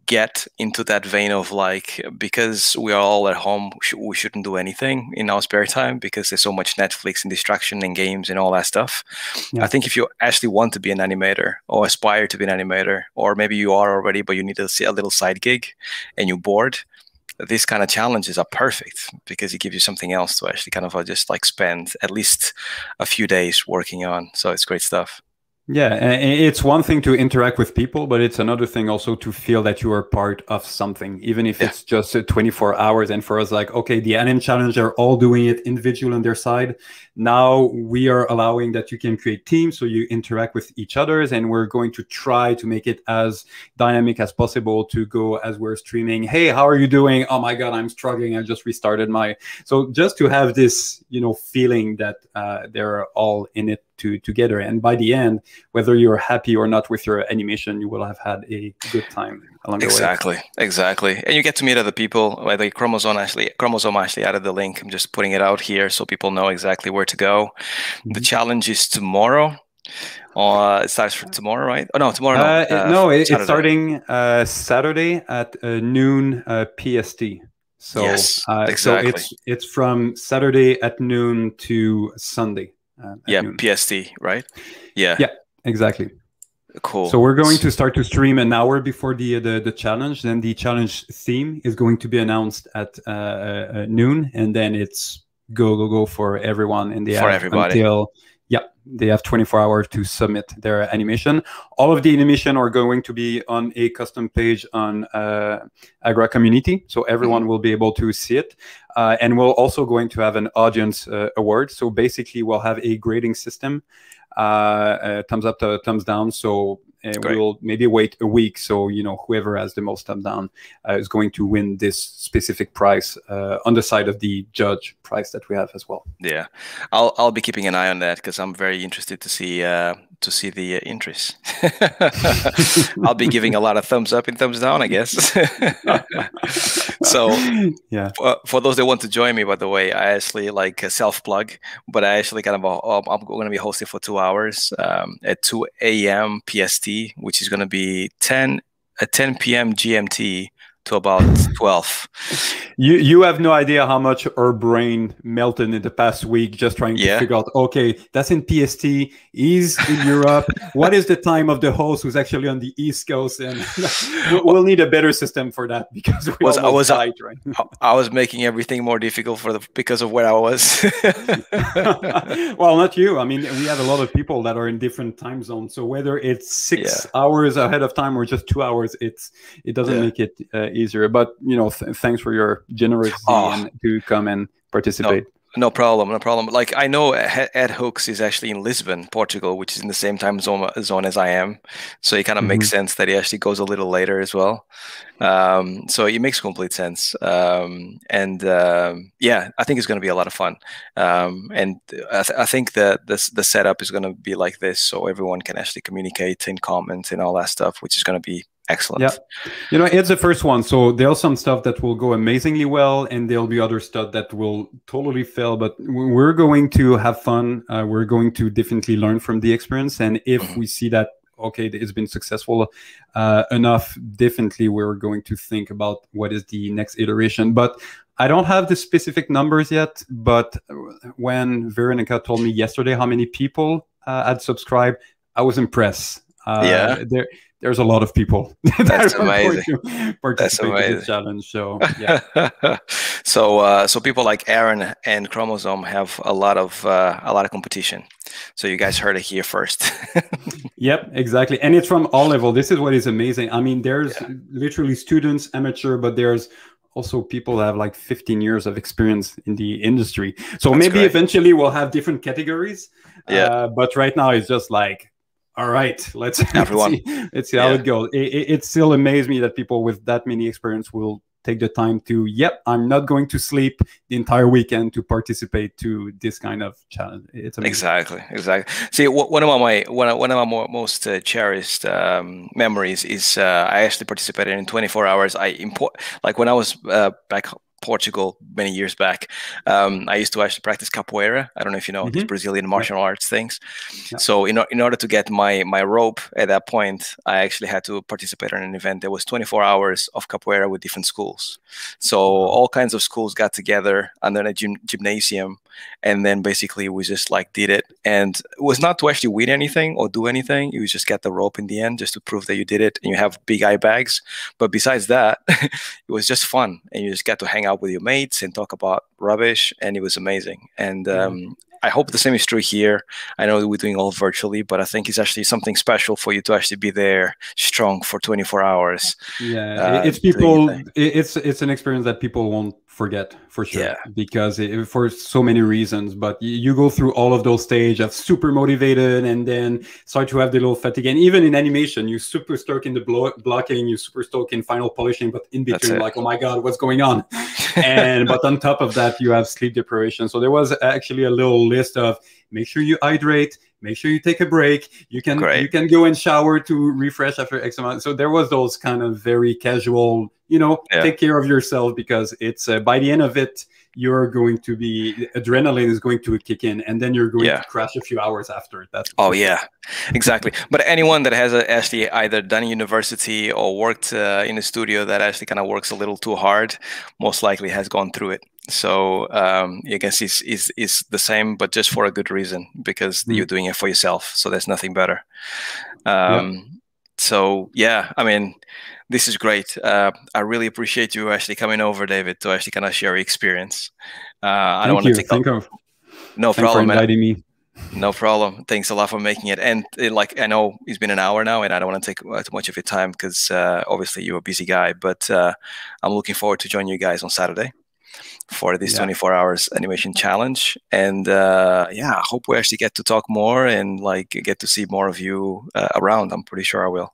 get into that vein of like because we are all at home we shouldn't do anything in our spare time because there's so much netflix and distraction and games and all that stuff. Yeah. i think if you actually want to be an animator or aspire to be an animator or maybe you are already but you need to see a little side gig and you're bored these kind of challenges are perfect because it gives you something else to actually kind of uh, just like spend at least a few days working on. So it's great stuff yeah, it's one thing to interact with people, but it's another thing also to feel that you are part of something, even if yeah. it's just 24 hours. And for us, like, okay, the Anim Challenge are all doing it individual on their side. Now we are allowing that you can create teams so you interact with each others, and we're going to try to make it as dynamic as possible to go as we're streaming. Hey, how are you doing? Oh my God, I'm struggling. I just restarted my. So just to have this, you know, feeling that uh, they're all in it to, together. And by the end, whether you're happy or not with your animation, you will have had a good time along exactly, the way. Exactly, exactly. And you get to meet other people. Like the chromosome actually, chromosome actually added the link. I'm just putting it out here so people know exactly where to go. Mm-hmm. The challenge is tomorrow. Uh, it starts for tomorrow, right? Oh no, tomorrow. Uh, no, uh, no it, it's starting uh, Saturday at uh, noon uh, PST. So, yes, exactly. so it's it's from Saturday at noon to Sunday. Uh, yeah, noon. PST, right? Yeah. Yeah, exactly. Cool. So we're going to start to stream an hour before the the, the challenge. Then the challenge theme is going to be announced at uh, uh, noon, and then it's go go go for everyone in the for everybody until yeah they have 24 hours to submit their animation. All of the animation are going to be on a custom page on uh, Agora community, so everyone mm-hmm. will be able to see it. Uh, and we're also going to have an audience uh, award. So basically, we'll have a grading system, uh, uh thumbs up to thumbs down. So uh, we'll maybe wait a week. So you know, whoever has the most thumbs down uh, is going to win this specific prize on the side of the judge prize that we have as well. Yeah, I'll I'll be keeping an eye on that because I'm very interested to see to see the uh, interest. (laughs) I'll be giving a lot of thumbs up and thumbs down, I guess. (laughs) so, (laughs) yeah. For, for, those that want to join me, by the way, I actually like a self plug, but I actually kind of uh, I'm going to be hosting for two hours um, at 2 a.m. PST, which is going to be 10 at 10 p.m. GMT to about 12 you you have no idea how much our brain melted in the past week just trying to yeah. figure out okay that's in pst he's in europe (laughs) what is the time of the host who's actually on the east coast and (laughs) we'll need a better system for that because we was, I was died, right? I was making everything more difficult for the because of where I was (laughs) well not you I mean we have a lot of people that are in different time zones so whether it's six yeah. hours ahead of time or just two hours it's it doesn't yeah. make it uh, easier. But you know, th- thanks for your generosity oh. to come and participate. No. No problem, no problem. Like I know Ed Hooks is actually in Lisbon, Portugal, which is in the same time zone, zone as I am. So it kind of mm-hmm. makes sense that he actually goes a little later as well. Um, so it makes complete sense. Um, and um, yeah, I think it's going to be a lot of fun. Um, and I, th- I, think that this, the setup is going to be like this, so everyone can actually communicate and comment and all that stuff, which is going to be Excellent. Yeah. You know, it's the first one. So there's some stuff that will go amazingly well, and there'll be other stuff that will totally fail. But we're going to have fun. Uh, we're going to definitely learn from the experience. And if mm-hmm. we see that, okay, it's been successful uh, enough, definitely we're going to think about what is the next iteration. But I don't have the specific numbers yet. But when Veronica told me yesterday how many people uh, had subscribed, I was impressed. Uh, yeah. There there's a lot of people (laughs) that's amazing. that's amazing in challenge so (laughs) yeah. So uh, so people like aaron and chromosome have a lot of uh, a lot of competition. So you guys heard it here first. (laughs) Yep exactly. And it's from all level. This is what is amazing. I mean there's yeah. literally students amateur but there's also people have like 15 years of experience in the industry. So That's maybe great. eventually we'll have different categories. Yeah. Uh, but right now it's just like all right, let's (laughs) everyone let's see, let's see yeah. how it goes. It, it, it, still amazes me that people with that many experience will take the time to yep i'm not going to sleep the entire weekend to participate to this kind of challenge it's amazing. exactly exactly see one of my one of, one of my most uh, cherished um, memories is uh, i actually participated in 24 hours i import like when i was uh, back Portugal many years back. Um, I used to actually practice capoeira. I don't know if you know mm-hmm. these Brazilian martial yeah. arts things. Yeah. So in, in order to get my my rope at that point, I actually had to participate in an event. that was 24 hours of capoeira with different schools. So all kinds of schools got together under a gym, gymnasium, and then basically we just like did it. And it was not to actually win anything or do anything. You just get the rope in the end just to prove that you did it, and you have big eye bags. But besides that, (laughs) it was just fun, and you just get to hang out out with your mates and talk about rubbish, and it was amazing. And um, I hope the same is true here. I know we're doing all virtually, but I think it's actually something special for you to actually be there strong for 24 hours. Yeah, uh, it's people. It's it's an experience that people won't forget for sure yeah. because it, for so many reasons but you go through all of those stages of super motivated and then start to have the little fatigue and even in animation you super stuck in the blo- blocking you super stuck in final polishing but in between like oh my god what's going on (laughs) and but on top of that you have sleep deprivation. So there was actually a little list of make sure you hydrate make sure you take a break. You can Great. you can go and shower to refresh after x amount. So there was those kind of very casual you know yeah. take care of yourself because it's uh, by the end of it you're going to be adrenaline is going to kick in and then you're going yeah. to crash a few hours after. That's oh yeah. Exactly. But anyone that has actually either done university or worked uh, in a studio that actually kind of works a little too hard most likely has gone through it so um, I guess it's, is is the same, but just for a good reason because mm. you're doing it for yourself. So there's nothing better. Um, yeah. So yeah, I mean, this is great. Uh, I really appreciate you actually coming over, David, to actually kind of share your experience. Uh, I don't want to take Thank up. No Thanks problem. For inviting me. No problem. Thanks a lot for making it. And it, like I know it's been an hour now, and I don't want to take uh, too much of your time because uh, obviously you're a busy guy. But uh, I'm looking forward to joining you guys on Saturday for this yeah. 24 hours animation challenge and uh, yeah i hope we actually get to talk more and like get to see more of you uh, around i'm pretty sure i will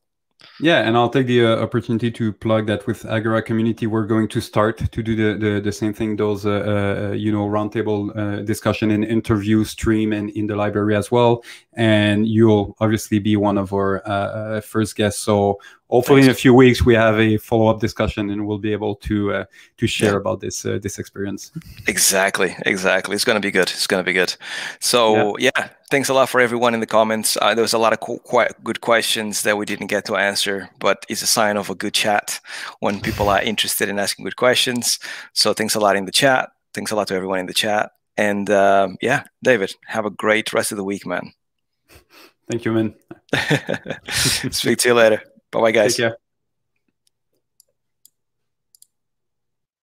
yeah, and I'll take the uh, opportunity to plug that with Agora community, we're going to start to do the the, the same thing, those uh, uh, you know roundtable uh, discussion and interview stream and in the library as well. And you'll obviously be one of our uh, uh, first guests. So hopefully Thanks. in a few weeks we have a follow-up discussion and we'll be able to uh, to share yeah. about this uh, this experience exactly exactly it's going to be good it's going to be good so yeah. yeah. thanks a lot for everyone in the comments uh, there was a lot of co- quite good questions that we didn't get to answer but it's a sign of a good chat when people are interested in asking good questions so thanks a lot in the chat thanks a lot to everyone in the chat and um, yeah david have a great rest of the week man thank you man (laughs) (laughs) speak to you later Bye bye, guys. Take care.